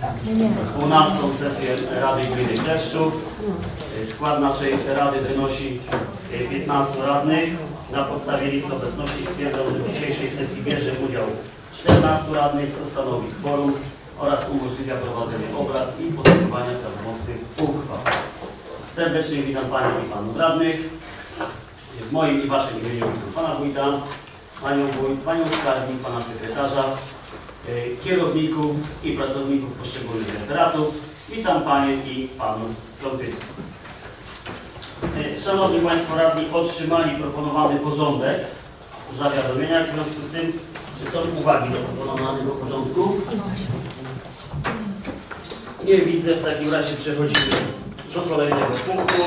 12 sesję Rady Gminy Kleszczów. Skład naszej Rady wynosi e, 15 radnych. Na podstawie listy obecności stwierdzam, że w dzisiejszej sesji bierze udział 14 radnych, co stanowi kworum oraz umożliwia prowadzenie obrad i podejmowania prawomocnych uchwał. Serdecznie witam Panią i Panów Radnych. W moim i Waszym imieniu witam Pana Wójta, Panią Wójt, Panią Skarbnik, Pana Sekretarza, kierowników i pracowników poszczególnych referatów. Witam Panie i Panów Sołtysów. Y, Szanowni Państwo Radni, otrzymali proponowany porządek zawiadomienia. W związku z tym, czy są uwagi do proponowanego porządku? Nie widzę. W takim razie przechodzimy do kolejnego punktu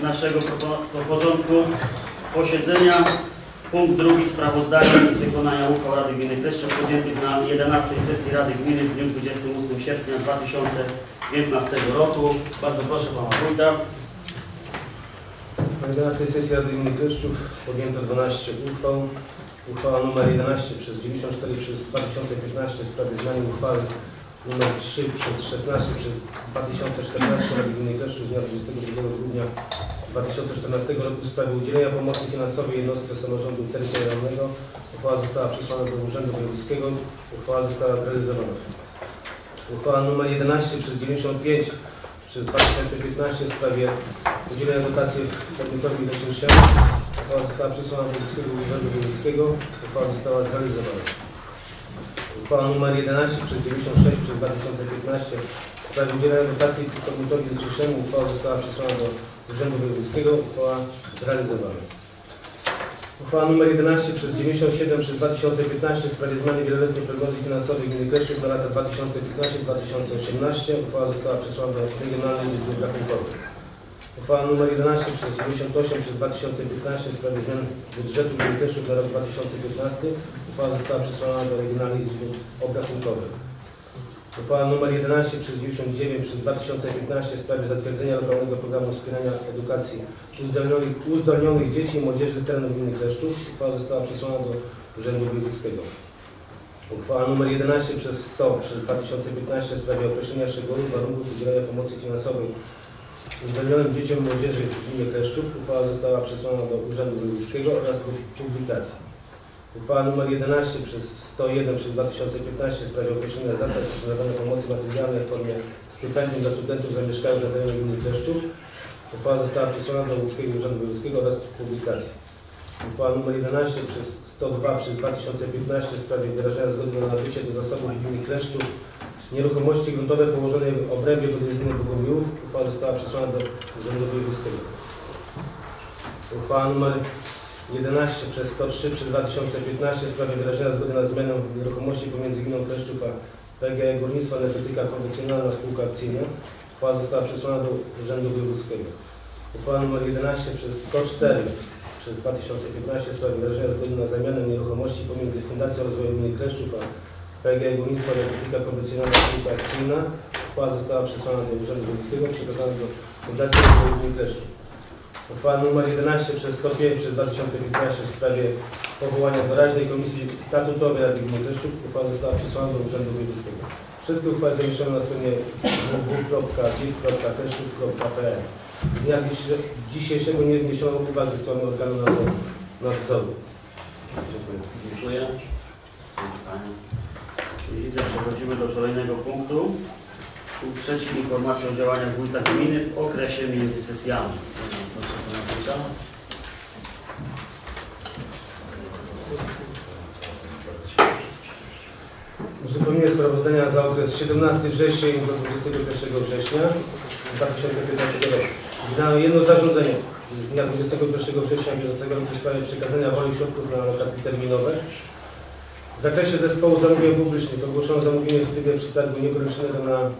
naszego porządku posiedzenia. Punkt drugi sprawozdanie z wykonania uchwał Rady Gminy Kleszczów podjętych na 11 sesji Rady Gminy w dniu 28 sierpnia 2015 roku. Bardzo proszę Pana Wójta. Na 11 sesji Rady Gminy Kleszczów podjęto 12 uchwał. Uchwała nr 11 przez 94 przez 2015 w sprawie zmiany uchwały nr 3 przez 16 przez 2014 Rady Gminy Kleszczów z dnia 22 grudnia 2014 roku w sprawie udzielenia pomocy finansowej jednostce samorządu terytorialnego. Uchwała została przesłana do Urzędu Wojewódzkiego. Uchwała została zrealizowana. Uchwała nr 11 przez 95 przez 2015 w sprawie udzielenia dotacji podmiotowi leczniczemu. Uchwała została przesłana do Urzędu Wojewódzkiego. Uchwała została zrealizowana. Uchwała nr 11 przez 96 przez 2015 w sprawie udzielenia dotacji podmiotowi leczniczemu. Uchwała została przesłana do Urzędu Wojewódzkiego. Uchwała zrealizowana. Uchwała nr 11 przez 97 przez 2015 w sprawie zmiany wieloletniej prognozy finansowej gminy Kleszczów na lata 2015-2018. Uchwała została przesłana do Regionalnej Izby Rachunkowej. Uchwała nr 11 przez 98 przez 2015 w sprawie zmian budżetu gminy Kleszczów na rok 2015. Uchwała została przesłana do Regionalnej Izby Obrachunkowej. Uchwała nr 11 przez 99 przez 2015 w sprawie zatwierdzenia lokalnego programu wspierania edukacji uzdolnionych, uzdolnionych dzieci i młodzieży z terenu gminy Kleszczów. Uchwała została przesłana do Urzędu Wojewódzkiego. Uchwała nr 11 przez 100 przez 2015 w sprawie określenia szczegółowych warunków udzielania pomocy finansowej uzdolnionym dzieciom i młodzieży w gminie Kleszczów. Uchwała została przesłana do Urzędu Wojewódzkiego oraz do publikacji. Uchwała nr 11 przez 101 przez 2015 w sprawie określenia zasad przyznawania pomocy materialnej w formie stypendium dla studentów zamieszkałych na terenie gminy Kleszczów. Uchwała została przesłana do Łódzkiego Urzędu Wojewódzkiego oraz publikacji. Uchwała nr 11 przez 102 przez 2015 w sprawie wyrażenia zgody na nabycie do zasobów gminy Kleszczów nieruchomości gruntowe położonej w obrębie wodoizny Bogumiłów. Uchwała została przesłana do Urzędu Wojewódzkiego. Uchwała nr 11 przez 103 przez 2015 w sprawie wyrażenia zgody na zmianę nieruchomości pomiędzy gminą Kleszczów a PGE Górnictwo Energetyka Konwencjonalna Spółka Akcyjna. Uchwała została przesłana do Urzędu Wojewódzkiego. Uchwała nr 11 przez 104 przez 2015 w sprawie wyrażenia zgody na zamianę nieruchomości pomiędzy Fundacją Rozwoju Gminy Kleszczów a PGE Górnictwo Energetyka Konwencjonalna Spółka Akcyjna. Uchwała została przesłana do Urzędu Wojewódzkiego, przekazana do Fundacji Rozwoju Gminy Kleszczów. Uchwała nr 11 przez 105 przez 2015 w sprawie powołania doraźnej komisji statutowej Rady Gminy. Uchwała została przesłana do Urzędu Wojewódzkiego. Wszystkie uchwały zamieszczone na stronie www.git.kleszczów.pl Dnia dzisiejszego nie wniesiono uwag ze strony organu nadzoru. Dziękuję. Dziękuję. Pani. Widzę, przechodzimy do kolejnego punktu. Punkt trzeci, informacja o działaniach wójta gminy w okresie między sesjami. Proszę pana wójta. Uzupełnienie sprawozdania za okres 17 września do 21 września 2015 roku. Wydano jedno zarządzenie z dnia 21 września bieżącego roku w sprawie przekazania woli środków na lokaty terminowe. W zakresie zespołu zamówień publicznych ogłoszono zamówienie w trybie przetargu niekończonego na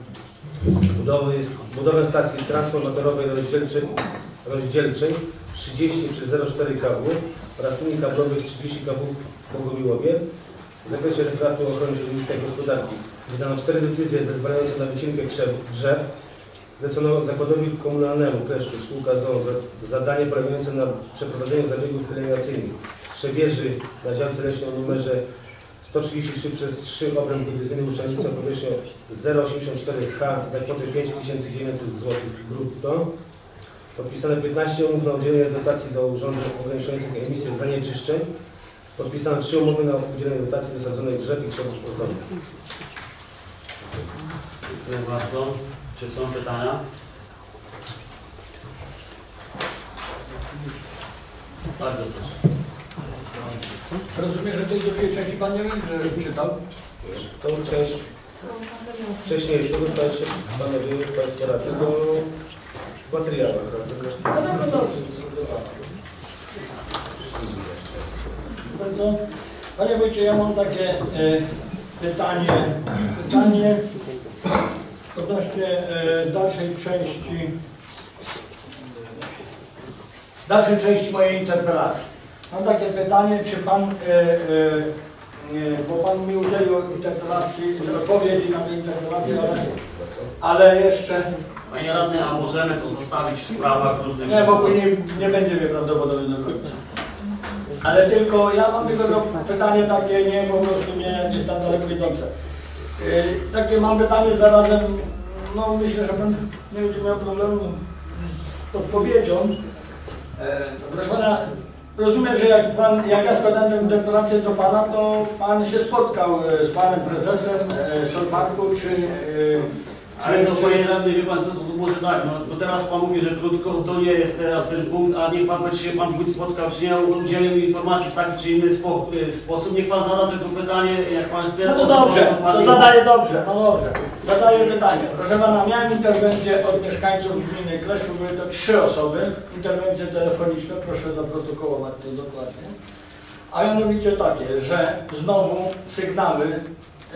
budowę, budowę stacji transformatorowej rozdzielczej, rozdzielczej 30 przez 0,4 kW oraz linii kablowych 30 kW Bogumiłowie. W zakresie referatu ochrony środowiska i gospodarki wydano cztery decyzje zezwalające na wycinkę drzew. Zlecono zakładowi komunalnemu Kleszczów, spółka za, zadanie polegające na przeprowadzeniu zabiegów pielęgnacyjnych. Trzewieży na działce leśnej o numerze 133 przez 3 obręb geodezyjny Uszczelnica powierzchnią 0,84 ha za kwotę 5900 zł brutto. Podpisane 15 umów na udzielenie dotacji do urządzeń ograniczających emisję zanieczyszczeń. Podpisano 3 umowy na udzielenie dotacji wysadzonej drzew i krzewów. Dziękuję bardzo. Czy są pytania? Bardzo proszę. Rozumiem, że tej drugiej części Pan nie wiem, że czytał. Tą część wcześniejszą dostaliście panowie Państwo radni do prawda? No dobrze. Bardzo. Panie Wójcie, ja mam takie e, pytanie, pytanie odnośnie e, dalszej części dalszej części mojej interpelacji. Mam takie pytanie, czy Pan, e, e, bo Pan mi udzielił interpelacji, odpowiedzi na tę interpelację, ale, ale jeszcze Panie radny, a możemy to zostawić w sprawach różnych... nie, bo później nie będzie mnie prawdopodobnie do końca. Ale tylko ja mam tylko pytanie takie, nie po prostu nie gdzieś tam daleko idące. Yy, takie mam pytanie zarazem, no myślę, że pan nie będzie miał problemu z odpowiedzią. E, proszę pana, rozumiem, że jak, pan, jak ja składałem tę do pana, to pan się spotkał e, z panem prezesem e, Solparku, czy... Ale to panie radny, wie pan co, to może tak, no bo teraz pan mówi, że krótko, to nie jest teraz ten punkt, a niech pan czy się pan wójt spotkał, czy nie, udzielił informacji w taki czy inny spo, y, sposób, niech pan zada tylko pytanie, jak pan chce. No to dobrze, pan- to zadaję dobrze, no dobrze. Zadaję pytanie. Proszę pana, miałem interwencję od mieszkańców gminy Kleszów, były to trzy osoby. Interwencje telefoniczne, proszę zaprotokołować to dokładnie. A mianowicie takie, że znowu sygnały,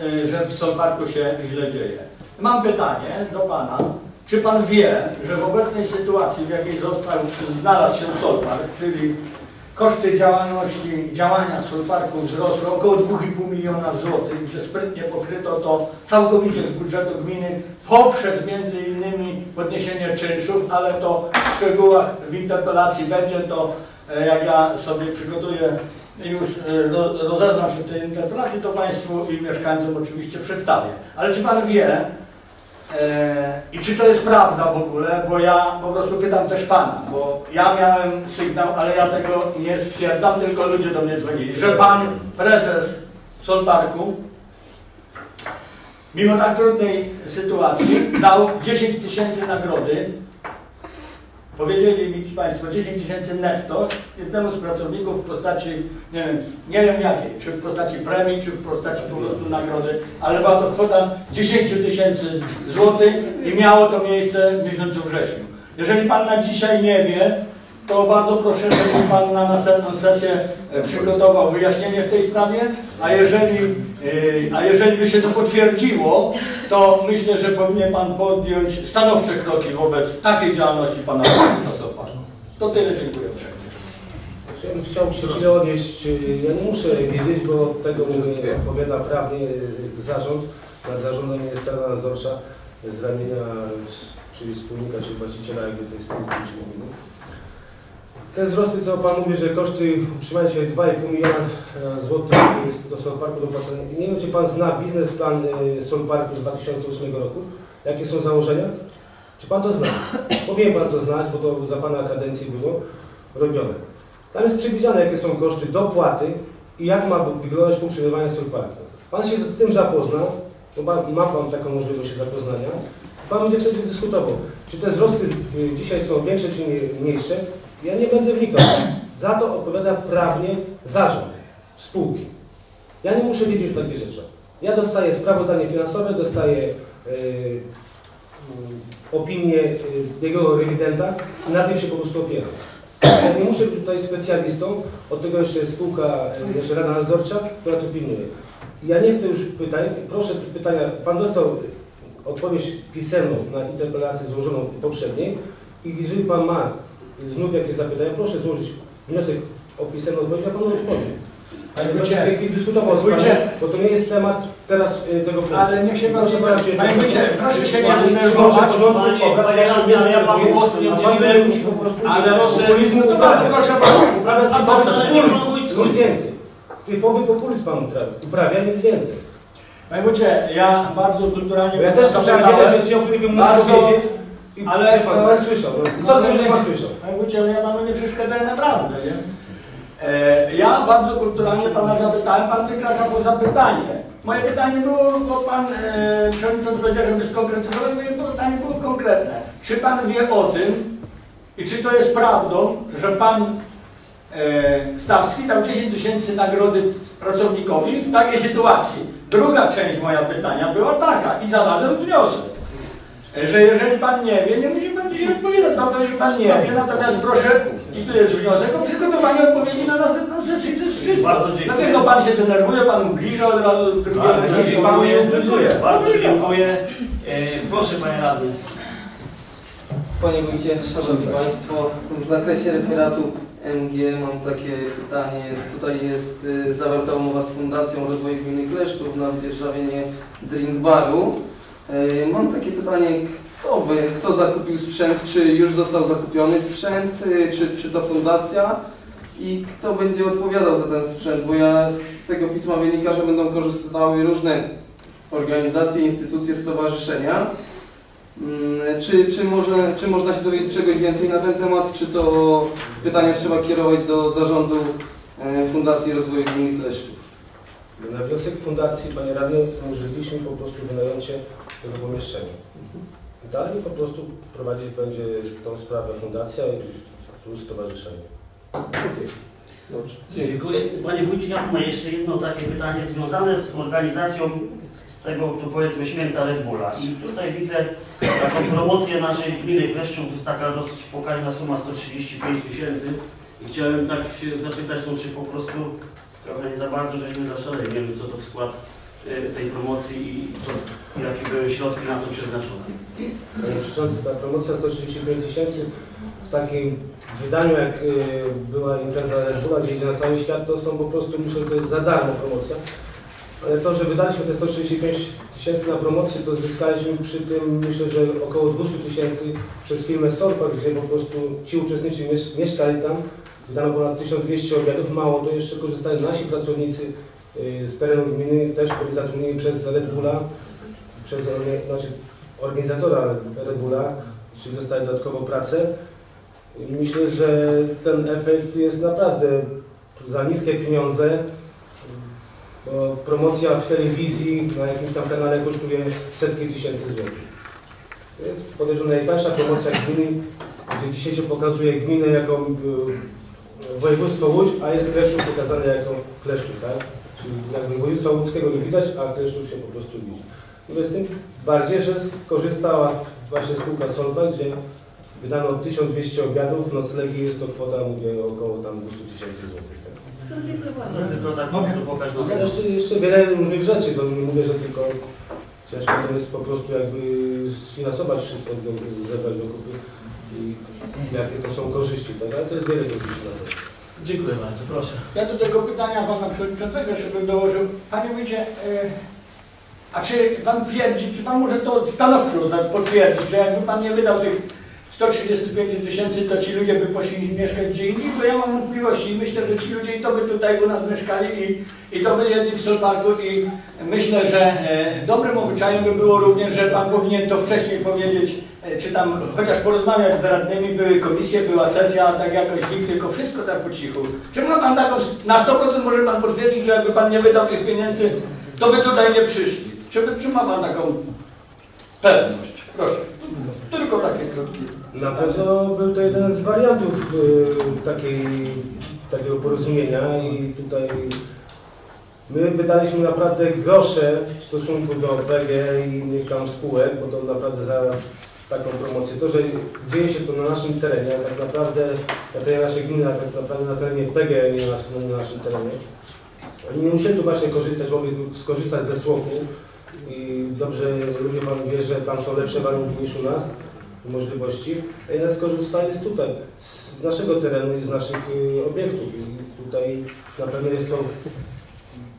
y, że w Solparku się źle dzieje. Mam pytanie do pana. Czy pan wie, że w obecnej sytuacji, w jakiej został, znalazł się Solpark, czyli Koszty działalności, działania Solparku wzrosły około 2,5 miliona złotych, gdzie sprytnie pokryto to całkowicie z budżetu gminy poprzez między innymi podniesienie czynszów, ale to w szczegółach w interpelacji będzie to, e, jak ja sobie przygotuję, już e, ro- rozeznam się w tej interpelacji, to Państwu i mieszkańcom oczywiście przedstawię. Ale czy Pan wie, I czy to jest prawda w ogóle, bo ja po prostu pytam też Pana, bo ja miałem sygnał, ale ja tego nie stwierdzam, tylko ludzie do mnie dzwonili, że Pan prezes Solparku mimo tak trudnej sytuacji dał 10 tysięcy nagrody. Powiedzieli mi ci Państwo 10 tysięcy netto jednemu z pracowników w postaci, nie wiem, nie wiem jakiej, czy w postaci premii, czy w postaci po prostu nagrody, ale była to kwota 10 tysięcy złotych i miało to miejsce w miesiącu wrześniu. Jeżeli Pan na dzisiaj nie wie, to bardzo proszę, żeby Pan na następną sesję e, przygotował wyjaśnienie w tej sprawie, a jeżeli, e, a jeżeli by się to potwierdziło, to myślę, że powinien Pan podjąć stanowcze kroki wobec takiej działalności Pana prezesa Soparza. To tyle, dziękuję uprzejmie. Ja bym chciał się odnieść. Ja nie muszę wiedzieć, bo od tego mówię, odpowiada prawnie y, zarząd. Nad zarządem jest rada nadzorcza z ramienia czyli wspólnika, czy właściciela jakby tej spółki czy gminy. Te wzrosty, co Pan mówi, że koszty utrzymania się 2,5 miliona e, złotych do Solparku dopłacone. Nie wiem, czy Pan zna biznesplan y, Solparku z 2008 roku. Jakie są założenia? Czy Pan to zna? Powinien Pan to znać, bo to za Pana kadencji było robione. Tam jest przewidziane, jakie są koszty dopłaty i jak ma wyglądać funkcjonowanie Solparku. Pan się z tym zapozna, bo ma, Pan taką możliwość zapoznania. Pan będzie wtedy dyskutował, czy te wzrosty y, dzisiaj są większe czy nie- mniejsze. Ja nie będę wnikał. Za to odpowiada prawnie zarząd spółki. Ja nie muszę wiedzieć o takich rzeczach. Ja dostaję sprawozdanie finansowe, dostaję y, y, opinię y, jego rewidenta i na tym się po prostu opieram. Ja nie muszę być tutaj specjalistą, od tego jeszcze jest spółka, y, jeszcze Rada Nadzorcza, która to pilnuje. Ja nie chcę już pytań, proszę pytania, Pan dostał odpowiedź pisemną na interpelację złożoną poprzedniej i jeżeli Pan ma znów jakieś zapytania, proszę złożyć wniosek o pisemną odpowiedź, a Panu odpowiem. Panie Będę w tej chwili dyskutował z. Panem, bo to nie jest temat teraz y, tego punktu. ale niech się Pan Proszę czy- Panie Wójcie, proszę się nie denerwować. proszę ale ja panu głosu nie udzieliłem. Ale populizmu to uprawiać. bardzo proszę Pana. A pan- ale nie pan wójt Nic więcej. typowy populizm pan uprawia, nic więcej. Panie Wójcie, ja bardzo kulturalnie Bo ja też słyszałem wiele rzeczy, o których bym mógł powiedzieć. Ale- ale pan nie słyszał. No, co z tym, że pan słyszał? Panie Wójcie, ale ja panu nie przeszkadzałem naprawdę, nie? E, ja bardzo kulturalnie pana zapytałem, pan wykracza poza pytanie. Moje pytanie było, bo pan e, przewodniczący powiedział, żeby skonkretyzować, moje pytanie było konkretne. Czy pan wie o tym i czy to jest prawdą, że pan e, Stawski dał 10 tysięcy nagrody pracownikowi w takiej sytuacji? Druga część moja pytania była taka i znalazłem wniosek. Że jeżeli pan nie wie, nie musi pan dzisiaj odpowiadać na to, nie wie, natomiast proszę, i tu jest wniosek o przygotowanie odpowiedzi na następną sesję, to jest wszystko. Bardzo dziękuję. Dlaczego pan się denerwuje, pan ubliża od razu drugiemu Bardzo dziękuję. Dziękuję. Bardzo dziękuję. E, Proszę Panie Radny. Panie Wójcie, Szanowni Państwo, w zakresie referatu MG mam takie pytanie. Tutaj jest y, zawarta umowa z Fundacją Rozwoju Gminy Kleszczów na wydzierżawienie drink baru. Y, Mam takie pytanie, kto, by, kto zakupił sprzęt, czy już został zakupiony sprzęt, y, czy, czy to fundacja i kto będzie odpowiadał za ten sprzęt, bo ja z tego pisma wynika, że będą korzystały różne organizacje, instytucje, stowarzyszenia. Mm, Czy, czy, może, czy można się dowiedzieć czegoś więcej na ten temat, czy to pytanie trzeba kierować do zarządu e, Fundacji Rozwoju Gminy Kleszczów? Na wniosek fundacji, panie radny, umożliwiliśmy po prostu wynajęcie tego pomieszczenia. Dalej po prostu prowadzić będzie tą sprawę fundacja plus stowarzyszenie. Dobrze. Dziękuję. Panie Wójcie, ja mam jeszcze jedno takie pytanie związane z organizacją tego, tu powiedzmy, święta Red Bulla. I tutaj widzę taką promocję naszej gminy Kleszczów, taka dosyć pokaźna suma 135 tysięcy. I chciałem tak się zapytać, no, czy po prostu trochę nie za bardzo żeśmy zaszaleli. Nie wiem, co to w skład tej promocji i co, jakie były środki na co przeznaczone. Panie Przewodniczący, ta promocja 135 tysięcy w takim wydaniu jak y, była impreza Red Bulla, gdzie idzie na cały świat, to są po prostu, myślę, że to jest za darmo promocja. Ale to, że wydaliśmy te 135 tysięcy na promocję, to zyskaliśmy przy tym, myślę, że około 200 tysięcy przez firmę Solpark, gdzie po prostu ci uczestnicy miesz mieszkali tam. Wydano ponad 1200 obiadów. Mało to jeszcze korzystali nasi pracownicy z terenu gminy, też byli zatrudnieni przez Red Bulla, przez znaczy, organizatora Red Bulla, czyli dostali dodatkową pracę. I Myślę, że ten efekt jest naprawdę za niskie pieniądze. Bo promocja w telewizji na jakimś tam kanale kosztuje setki tysięcy złotych. To jest podejrzewam najtańsza promocja gminy, gdzie dzisiaj się pokazuje gminę jako y, województwo Łódź, a jest Kleszczów pokazane jako Kleszczów, tak? Czyli jakby województwa łódzkiego nie widać, a Kleszczów się po prostu widzi. Mówię z tym bardziej, że skorzystała właśnie spółka Solba, gdzie wydano 1200 obiadów, noclegi jest to kwota, mówię, około tam 200 tysięcy złotych. No, No, jeszcze, jeszcze wiele różnych rzeczy, to nie mówię, że tylko ciężko to jest po prostu jakby sfinansować wszystko, zebrać do kupy i jakie to są korzyści, tak? Ale to jest wiele korzyści na to. Dziękuję bardzo, proszę. Ja do tego pytania pana przewodniczącego jeszcze bym dołożył. Panie Wójcie, e, a czy pan twierdzi, czy pan może to stanowczo potwierdzić, że jakby pan nie wydał tych 135 tysięcy, to ci ludzie by poszli mieszkać gdzie indziej? Bo ja mam wątpliwości i myślę, że ci ludzie i to by tutaj u nas mieszkali i, i to by jedli w Solparku i myślę, że e, dobrym obyczajem by było również, że pan powinien to wcześniej powiedzieć, e, czy tam chociaż porozmawiać z radnymi, były komisje, była sesja, a tak jakoś nikt, tylko wszystko tak po cichu. Czy ma pan taką, na 100% może pan potwierdzić, że jakby pan nie wydał tych pieniędzy, to by tutaj nie przyszli? Czy, czy ma pan taką pewność? Proszę. Tylko takie krótkie. Na pewno był to jeden z wariantów y, takiej, takiego porozumienia i tutaj my wydaliśmy naprawdę grosze w stosunku do PG i innych tam spółek, bo to naprawdę za taką promocję. To, że dzieje się to na naszym terenie, a tak naprawdę na terenie naszej gminy, a tak naprawdę na terenie PG, nie na, na naszym terenie. Oni nie musieli tu właśnie korzystać, mogli skorzystać ze słopu i dobrze, ludzie Pan wie, że tam są lepsze warunki niż u nas możliwości, a jednak skorzystali z tutaj, z naszego terenu i z naszych y, obiektów. I tutaj na pewno jest to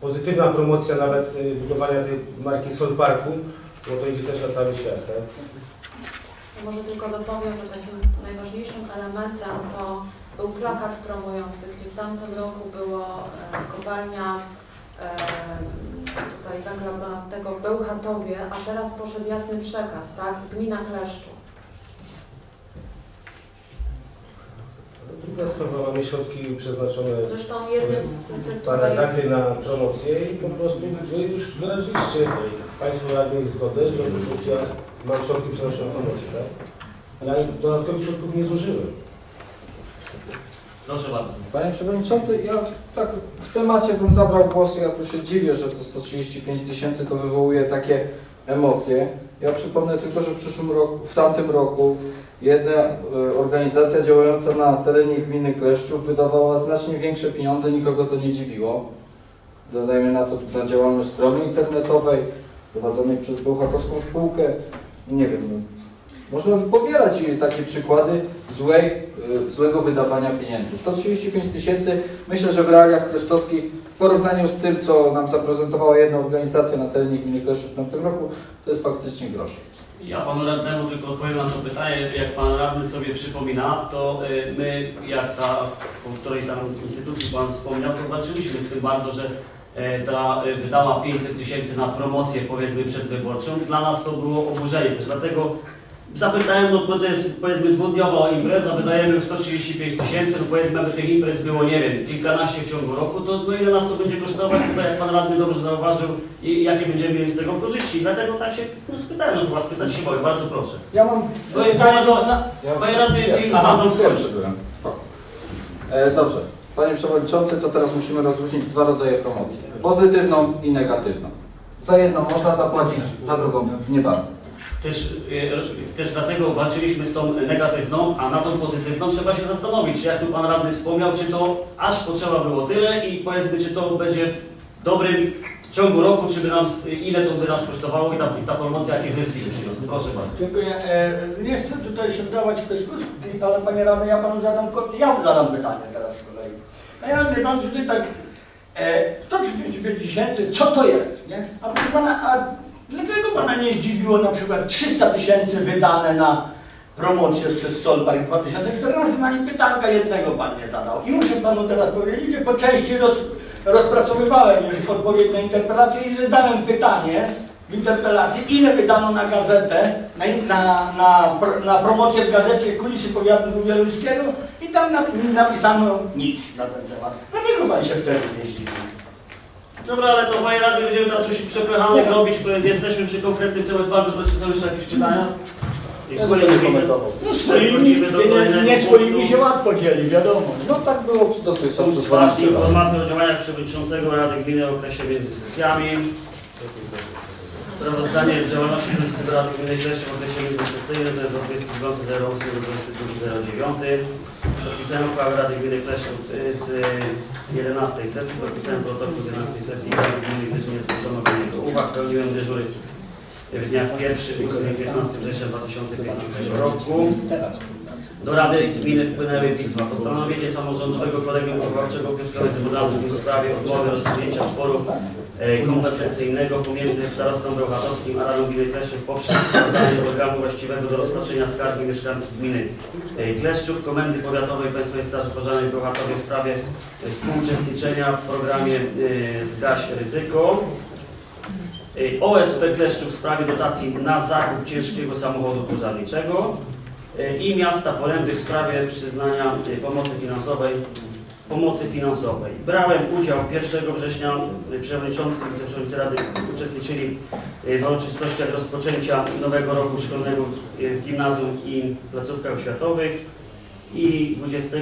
pozytywna promocja nawet y, budowania tej marki Sol Parku, bo to idzie też na cały świat. Tak? Może tylko dopowiem, że takim najważniejszym elementem to był plakat promujący, gdzie w tamtym roku było e, kopalnia e, tutaj węgla brunatnego w Bełchatowie, a teraz poszedł jasny przekaz, tak? Gmina Kleszczów. Druga sprawa, mamy środki przeznaczone Zresztą jednym z tych tutaj... Na promocję i po prostu Wy już wyraźliście Państwo radni zgodę, że produkcja mam środki przenoszone na promocję, tak? Ja dodatkowych środków nie zużyłem. Proszę bardzo. Panie Przewodniczący, ja tak w temacie bym zabrał głos. Ja tu się dziwię, że to 135 tysięcy to wywołuje takie emocje. Ja przypomnę tylko, że w przyszłym roku, w tamtym roku jedna e, organizacja działająca na terenie gminy Kleszczów wydawała znacznie większe pieniądze, nikogo to nie dziwiło. Dodajmy na to na działalność strony internetowej prowadzonej przez Bełchatowską spółkę. Nie wiem, no, można powielać takie przykłady złej, y, złego wydawania pieniędzy. 135 tysięcy, myślę, że w realiach kleszczowskich porównaniu z tym, co nam zaprezentowała jedna organizacja na terenie gminy Kleszczów w tamtym roku, to jest faktycznie grosz. Ja panu radnemu tylko odpowiem na to pytanie. Jak pan radny sobie przypomina, to y, my, jak ta, o której tam instytucji pan wspomniał, to walczyliśmy z tym bardzo, że e, ta wydała 500 tysięcy na promocję powiedzmy przedwyborczą. Dla nas to było oburzenie też, dlatego zapytałem, no bo to jest powiedzmy dwudniowa impreza, wydajemy już 135 tysięcy, no powiedzmy, aby tych imprez było, nie wiem, kilkanaście w ciągu roku, to no ile nas to będzie kosztować, tutaj jak pan radny dobrze zauważył, i jakie będziemy mieli z tego korzyści. Dlatego tak się no, spytałem, no to was pytać się boję, bardzo proszę. Ja mam No i pytanie bardzo- na, Ja Panie radny, skończy. byłem. E, dobrze. Panie Przewodniczący, to teraz musimy rozróżnić dwa rodzaje promocji. Pozytywną i negatywną. Za jedną można zapłacić, za drugą nie bardzo. Też, e, też dlatego walczyliśmy z tą negatywną, a na tą pozytywną trzeba się zastanowić, jak tu Pan Radny wspomniał, czy to aż potrzeba było tyle i powiedzmy, czy to będzie dobrym w ciągu roku, czy by nam, ile to by nas kosztowało i ta, ta promocja jakie zyski przyniosła. Proszę bardzo. Dziękuję. E, Nie chcę tutaj się wdawać w dyskusję, ale panie radny, ja panu zadam, ja zadam pytanie teraz z kolei. Panie radny, pan tutaj tak e, 135 tysięcy, co to jest, nie? A proszę pana, a dlaczego pana nie zdziwiło na przykład 300 tysięcy wydane na promocję przez Solpark 2014? Na nie pytanka jednego pan nie zadał. I muszę panu teraz powiedzieć, że po części roz, rozpracowywałem już odpowiedź na interpelację i zadałem pytanie, w interpelacji, ile wydano na gazetę, na, na, na, na promocję w gazecie Kulisy Powiatu Wieluńskiego i tam na, napisano nic na ten temat. Dlaczego pan się wtedy nie zdziwił? Dobra, ale to Panie Radny będziemy tatuś przepychanek robić, bo jesteśmy przy konkretnym temacie. Bardzo proszę, są jeszcze jakieś pytania? Dziękuję, nie. No swoimi Przechodzimy do pieniędzmi, nie kolejnego swoimi się łatwo dzieli, wiadomo. No tak było przy dotychczas przez czwarty, 12 lat. informacja o działaniach przewodniczącego Rady Gminy w okresie między sesjami. Sprawozdanie z działalności Rady Gminy w okresie międzysesyjnym to jest od 29.08 do 22.09. Podpisałem uchwałę Rady Gminy Kleszczów y, z y, 11 sesji. Podpisałem protokół z 11 sesji Rady Gminy, gdyż nie zgłoszono do niego uwag. Pełniłem dyżury w dniach 1 i 15 września 2015 roku. Do Rady Gminy wpłynęły pisma. Postanowienie samorządowego kolegium wychowawczego Piotrkowej Trybunalskim w sprawie odmowy rozstrzygnięcia sporu e, kompetencyjnego pomiędzy starostą bełchatowskim a Radą Gminy Kleszczów poprzez wskazanie organu właściwego do rozpatrzenia skargi mieszkańców gminy e, Kleszczów, Komendy Powiatowej Państwowej Straży Pożarnej w Bełchatowie w sprawie e, współuczestniczenia w programie Zgaś Ryzyko. OSP Kleszczów w sprawie dotacji na zakup ciężkiego samochodu pożarniczego i miasta Polędy w sprawie przyznania e, pomocy finansowej pomocy finansowej. Brałem udział 1 września, e, przewodniczący i wiceprzewodniczący Rady uczestniczyli e, w uroczystościach rozpoczęcia nowego roku szkolnego w gimnazjum i placówkach oświatowych i 20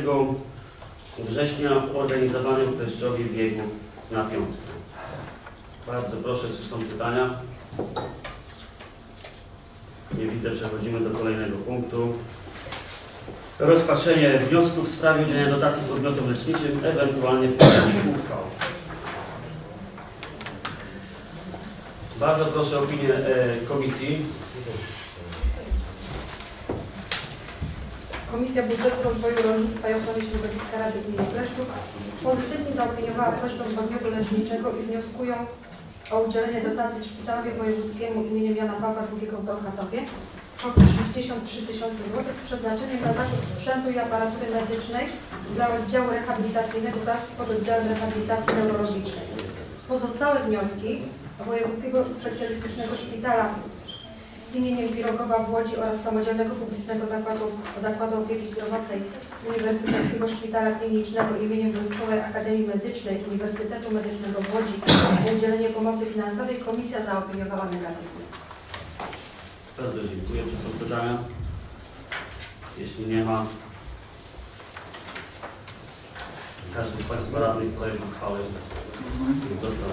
września w organizowanym w Kleszczowie biegu na piątkę. Bardzo proszę, czy są pytania? Nie widzę, przechodzimy do kolejnego punktu. Rozpatrzenie wniosków w sprawie udzielenia dotacji podmiotom leczniczym, ewentualnie podjęcie uchwał. Bardzo proszę o opinię e, komisji. Komisja Budżetu Rozwoju Rolnictwa i Ochrony Środowiska Rady Gminy Kleszczów pozytywnie zaopiniowała prośbę podmiotu leczniczego i wnioskują o udzielenie dotacji Szpitalowi Wojewódzkiemu im. Jana Pawła II w Bełchatowie kwotę 63 tysiące złotych z przeznaczeniem na zakup sprzętu i aparatury medycznej dla oddziału rehabilitacyjnego wraz z pododdziałem rehabilitacji neurologicznej. Pozostałe wnioski Wojewódzkiego Specjalistycznego Szpitala imieniem Pirogowa w Łodzi oraz Samodzielnego Publicznego Zakładu, Zakładu Opieki Zdrowotnej Uniwersyteckiego Szpitala Klinicznego imieniem Wojskowej Akademii Medycznej Uniwersytetu Medycznego w Łodzi o udzielenie pomocy finansowej komisja zaopiniowała negatywnie. Bardzo dziękuję. Czy są pytania? Jeśli nie ma, każdy z Państwa radnych projekt uchwały dostał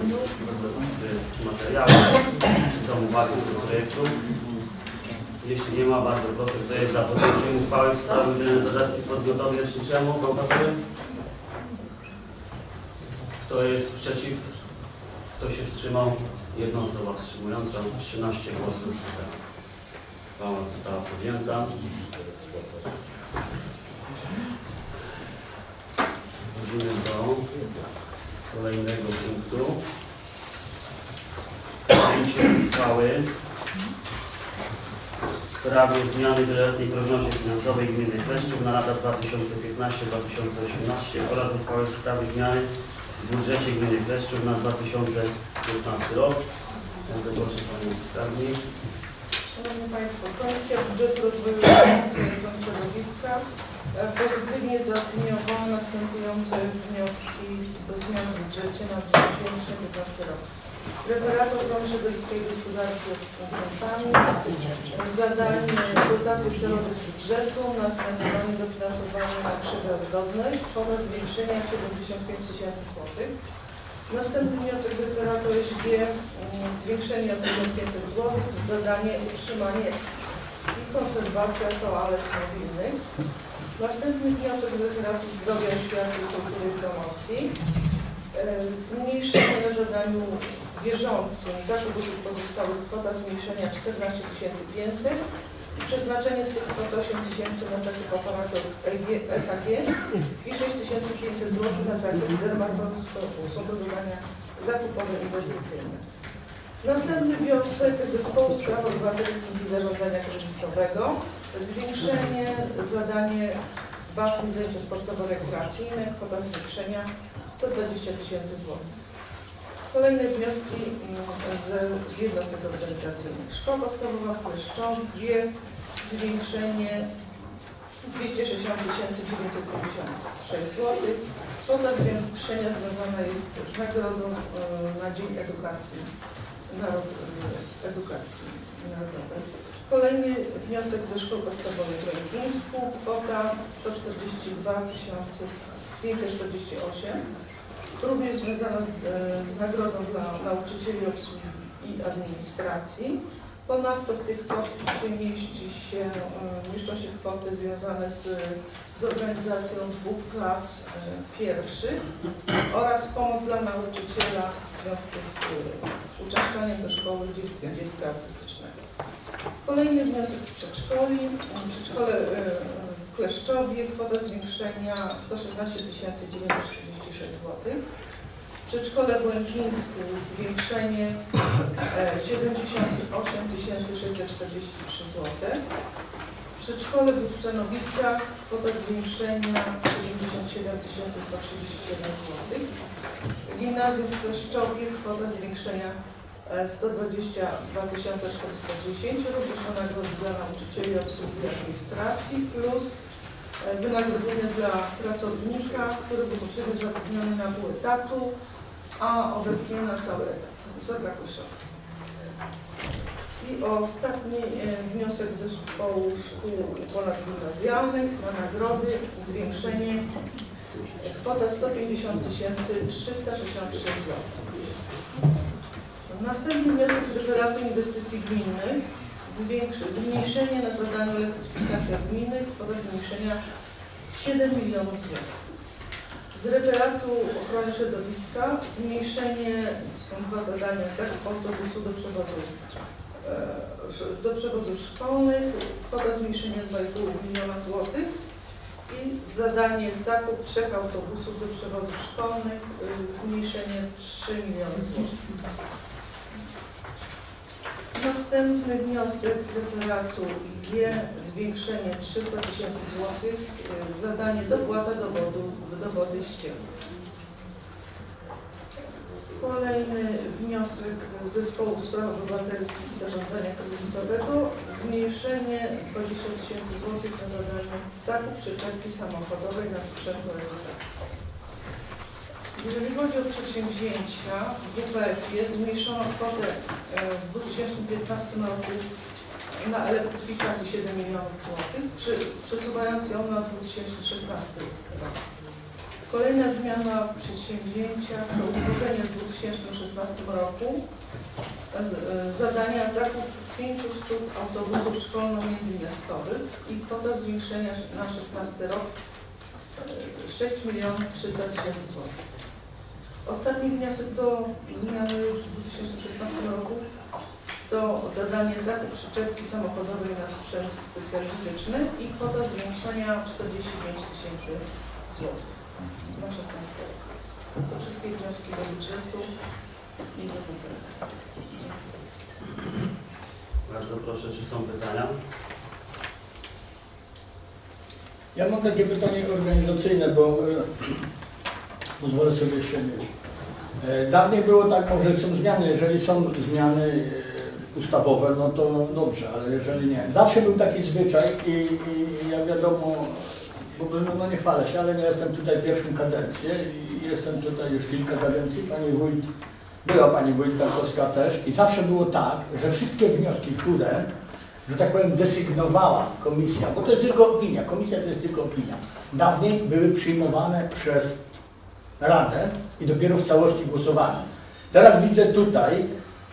w materiału. Czy są uwagi do projektu? Jeśli nie ma, bardzo proszę, kto jest za podjęciem uchwały w sprawie udzielenia dotacji podmiotowi leczniczemu gwałtownym? Kto jest przeciw? Kto się wstrzymał? Jedna osoba wstrzymująca, 13 głosów za. Uchwała została podjęta. Przechodzimy do kolejnego punktu. Podjęcie uchwały sprawie zmiany wieloletniej prognozy finansowej gminy Kleszczów na lata 2015-2018 oraz uchwały w sprawie zmiany w budżecie gminy Kleszczów na 2015 rok. Bardzo proszę Panią Skarbnik. Szanowni Państwo, Komisja Budżetu Rozwoju Ochrony Środowiska e, pozytywnie zaopiniowała następujące wnioski do zmian w budżecie na 2015 rok. Referat ochrony środowiska i gospodarki odpadami, zadanie dotacji celowej z budżetu na finansowanie dofinansowanie na krzywe ozdobnej, kwota zwiększenia 75 tysięcy złotych. Następny wniosek z referatu SG, mm, zwiększenie o 1500 zł, zadanie utrzymanie i konserwacja toalet mobilnych. Następny wniosek z referatu zdrowia, oświaty, kultury i promocji. E, Zmniejszenie na zadaniu bieżącym zakup usług pozostałych kwota zmniejszenia 14 500 i przeznaczenie z tych kwot 8 tysięcy na zakup aparatu EKG i 6500 zł na zakup dermatoskopu. Są to zadania zakupowe inwestycyjne. Następny wniosek Zespołu Spraw Obywatelskich i Zarządzania Kryzysowego. Zwiększenie zadanie basen zajęcia sportowo-rekreacyjne, kwota zwiększenia 120 tysięcy złotych. Kolejne wnioski mm, z, z jednostek organizacyjnych. Szkoła podstawowa w Kleszczowie, zwiększenie 260 956 zł. Kwota zwiększenia związana jest z nagrodą e, na Dzień Edukacji, Narod, e, Edukacji Narodowej. Kolejny wniosek ze szkoły podstawowej w Rękińsku, kwota 142 548 również związana z, e, z nagrodą dla nauczycieli obsługi i administracji. Ponadto w tych kwotach mieści się, e, mieszczą się kwoty związane z, z organizacją dwóch klas e, pierwszych oraz pomoc dla nauczyciela w związku z uczęszczaniem do szkoły dzie- dziecka autystycznego. Kolejny wniosek z przedszkoli. Przedszkole w Kleszczowie, kwota zwiększenia 116 946 zł. W przedszkole w Łękińsku zwiększenie e, 78 643 zł. W przedszkole w Uszczanowicach kwota zwiększenia 77 137 zł. Gimnazjum w Kleszczowie kwota zwiększenia e, 122 410 również na nagrody dla nauczycieli obsługi administracji plus e, wynagrodzenie dla pracownika, który był poprzednio zatrudniony na pół etatu, a obecnie na cały etat. Zabrakło środków. I ostatni e, wniosek zespołu szkół ponadgimnazjalnych na nagrody, zwiększenie e, kwota 150 366 zł. Następny wniosek z referatu inwestycji gminnych, zmniejszenie na zadaniu elektryfikacja gminy, kwota zmniejszenia 7 milionów złotych. Z referatu ochrony środowiska zmniejszenie, są dwa zadania, zakup autobusu do przewozu, e, do przewozów szkolnych, kwota zmniejszenia 2,5 miliona złotych i zadanie zakup trzech autobusów do przewozów szkolnych, y, zmniejszenie 3 miliony złotych. Następny wniosek z referatu IG, zwiększenie 300 tysięcy złotych, y, zadanie dopłata do wodu, do wody ścieków. Kolejny wniosek Zespołu Spraw Obywatelskich i Zarządzania Kryzysowego, zmniejszenie 20 tysięcy złotych na zadanie zakup przyczepki samochodowej na sprzęt OSK. Jeżeli chodzi o przedsięwzięcia, w WPF-ie zmniejszono kwotę e, w 2015 roku na elektryfikację 7 milionów złotych, przesuwając ją na 2016 rok. Kolejna zmiana w przedsięwzięciach to umożliwienie w 2016 roku z, e, zadania zakup pięciu sztuk autobusów szkolno-międzymiastowych i kwota zwiększenia na 16 rok e, 6 milionów 300 tysięcy złotych. Ostatni wniosek do zmiany w 2016 roku to zadanie zakup przyczepki samochodowej na sprzęt specjalistyczny i kwota zwiększenia 45 tysięcy złotych na 16 rok. To wszystkie wnioski do budżetu i do budżetu. Bardzo proszę, czy są pytania? Ja mam takie pytanie organizacyjne, bo e, pozwolę sobie ściągnąć. E, Dawniej było tak, może są zmiany, jeżeli są zmiany e, ustawowe, no to dobrze, ale jeżeli nie. Zawsze był taki zwyczaj i, i ja wiadomo, w ogóle no, no nie chwalę się, ale nie jestem tutaj pierwszą kadencję i jestem tutaj już kilka kadencji. Pani wójt, była pani wójt Tarkowska też i zawsze było tak, że wszystkie wnioski, które że tak powiem, desygnowała komisja, bo to jest tylko opinia, komisja to jest tylko opinia. Dawniej były przyjmowane przez Radę i dopiero w całości głosowane. Teraz widzę tutaj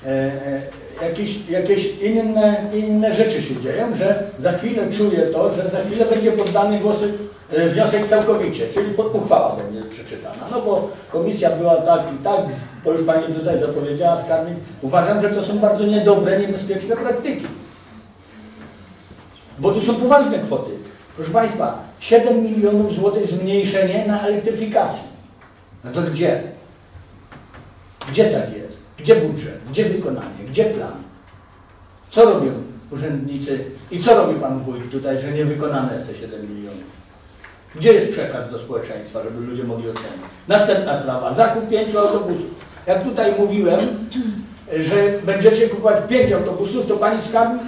e, e, jakieś, jakieś inne, inne rzeczy się dzieją, że za chwilę czuję to, że za chwilę będzie poddany głosy, e, wniosek całkowicie, czyli pod- uchwała będzie przeczytana. No bo komisja była tak i tak, to już Pani tutaj zapowiedziała, skarbnik. Uważam, że to są bardzo niedobre, niebezpieczne praktyki. Bo tu są poważne kwoty. Proszę Państwa, 7 milionów złotych zmniejszenie na elektryfikacji. No to gdzie? Gdzie tak jest? Gdzie budżet? Gdzie wykonanie? Gdzie plan? Co robią urzędnicy i co robi Pan Wójt tutaj, że nie wykonane jest te 7 milionów? Gdzie jest przekaz do społeczeństwa, żeby ludzie mogli ocenić? Następna sprawa, zakup pięciu autobusów. Jak tutaj mówiłem, że będziecie kupować pięć autobusów, to pani skarbnik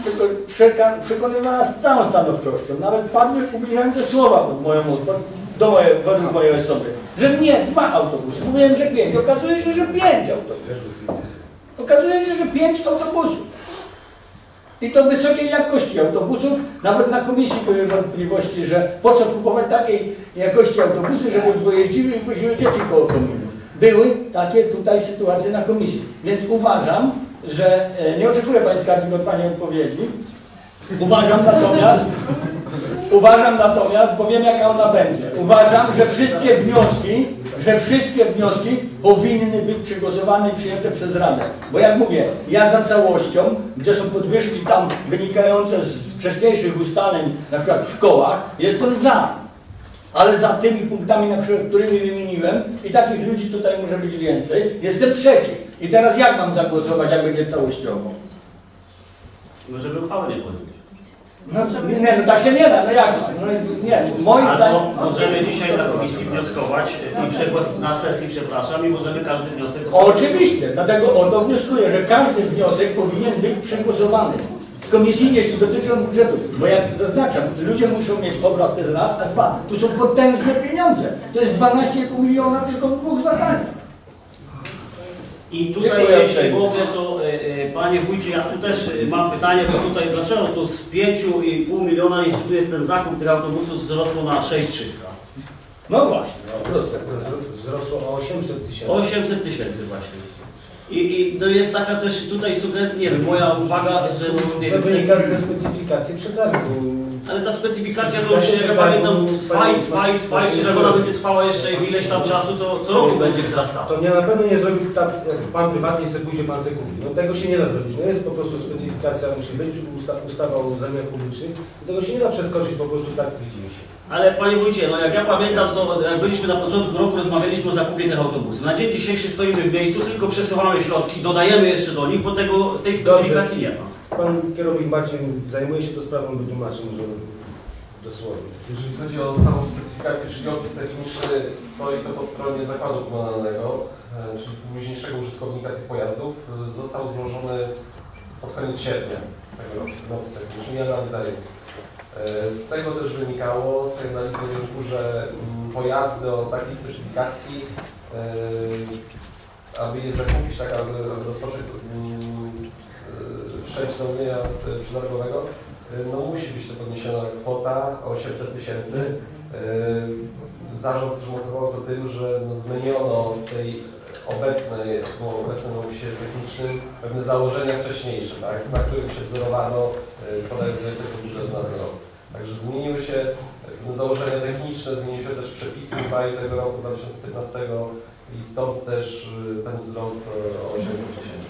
przekonywała z całą stanowczością. Nawet padły ubliżające słowa pod moją, pod, do mojej, według mojej osoby. Że nie, dwa autobusy. Mówiłem, że pięć. Okazuje się, że pięć autobusów. Okazuje się, że pięć autobusów. I to wysokiej jakości autobusów. Nawet na komisji były wątpliwości, że po co kupować takiej jakości autobusy, żeby jeździły i woziły dzieci koło kominów. Były takie tutaj sytuacje na komisji. Więc uważam, że e, nie oczekuję Skarbnik od Pani odpowiedzi. Uważam natomiast, uważam natomiast, bo wiem jaka ona będzie. Uważam, że wszystkie wnioski, że wszystkie wnioski powinny być przegłosowane i przyjęte przez Radę. Bo jak mówię, ja za całością, gdzie są podwyżki tam wynikające z wcześniejszych ustaleń, na przykład w szkołach, jestem za. Ale za tymi punktami, na przykład, którymi wymieniłem, i takich ludzi tutaj może być więcej, jestem przeciw. I teraz jak mam zagłosować, jak będzie całościowo? No, żeby uchwały nie podjąć. No, nie, no tak się nie da, no jak? No, nie, moim zdaniem... Albo możemy dzisiaj na komisji wnioskować i przegłos- na sesji, przepraszam, i możemy każdy wniosek... Oczywiście, dlatego o to wnioskuję, że każdy wniosek powinien być przegłosowany. Komisyjnie, jeśli dotyczą budżetu, bo jak zaznaczam, ludzie muszą mieć obraz ten raz, a dwa, tu są potężne pieniądze. To jest 12,5 miliona tylko w dwóch zadaniach. I tutaj, Dziękuję jeśli uprzejmie. mogę, to e, e, Panie Wójcie, ja tu też e, mam pytanie, bo tutaj dlaczego to z 5,5 miliona, jeśli tu jest ten zakup tych autobusów, wzrosło na 6,300? No właśnie, no proste. Wzrosło o 800 tysięcy. 800 tysięcy właśnie. I, I to jest taka też tutaj sugestia, nie wiem, moja uwaga, że no, nie To wiem, wynika ze specyfikacji przetargu. Ale ta specyfikacja to już, jak ja pamiętam, trwa i trwa i trwa i ona będzie trwała jeszcze ileś tam czasu, to co roku będzie wzrastała. To nie na pewno nie zrobił tak, jak pan prywatnie sobie pójdzie, pan sobie kupi. No tego się nie da zrobić. No jest po prostu specyfikacja, musi być usta, ustawa o zamiarach publicznych. Tego się nie da przeskoczyć po prostu tak widzimy się. Ale Panie Wójcie, no jak ja pamiętam, to jak byliśmy na początku roku, rozmawialiśmy o zakupie tych autobusów. Na dzień dzisiejszy stoimy w miejscu, tylko przesuwamy mamy środki, dodajemy jeszcze do nich, bo tego, tej specyfikacji nie ma. Pan kierownik Marcin zajmuje się tą sprawą, wytłumaczy może dosłownie. Jeżeli chodzi o samą specyfikację, czyli opis techniczny, stoi to po stronie zakładu komunalnego, e, czyli późniejszego użytkownika tych pojazdów. E, Został złożony pod koniec sierpnia tego roku, opis techniczny analiza rynku. E, Z tego też wynikało, z tej analizy rynku, że mm, pojazdy o takiej specyfikacji, aby je zakupić, tak aby, rozpocząć mm, przejść zamówienia przetargowego, no musi być to podniesiona kwota o 800 tysięcy. Yy, Zarząd też motywował to tym, że no zmieniono tej obecnej, bo obecnym opisie technicznym pewne założenia wcześniejsze, tak, na których się wzorowano yy, składając wniosek do budżetu na ten rok. Także zmieniły się założenia techniczne, zmieniły się też przepisy w maju tego roku 2015 i stąd też ten wzrost o 800 tysięcy.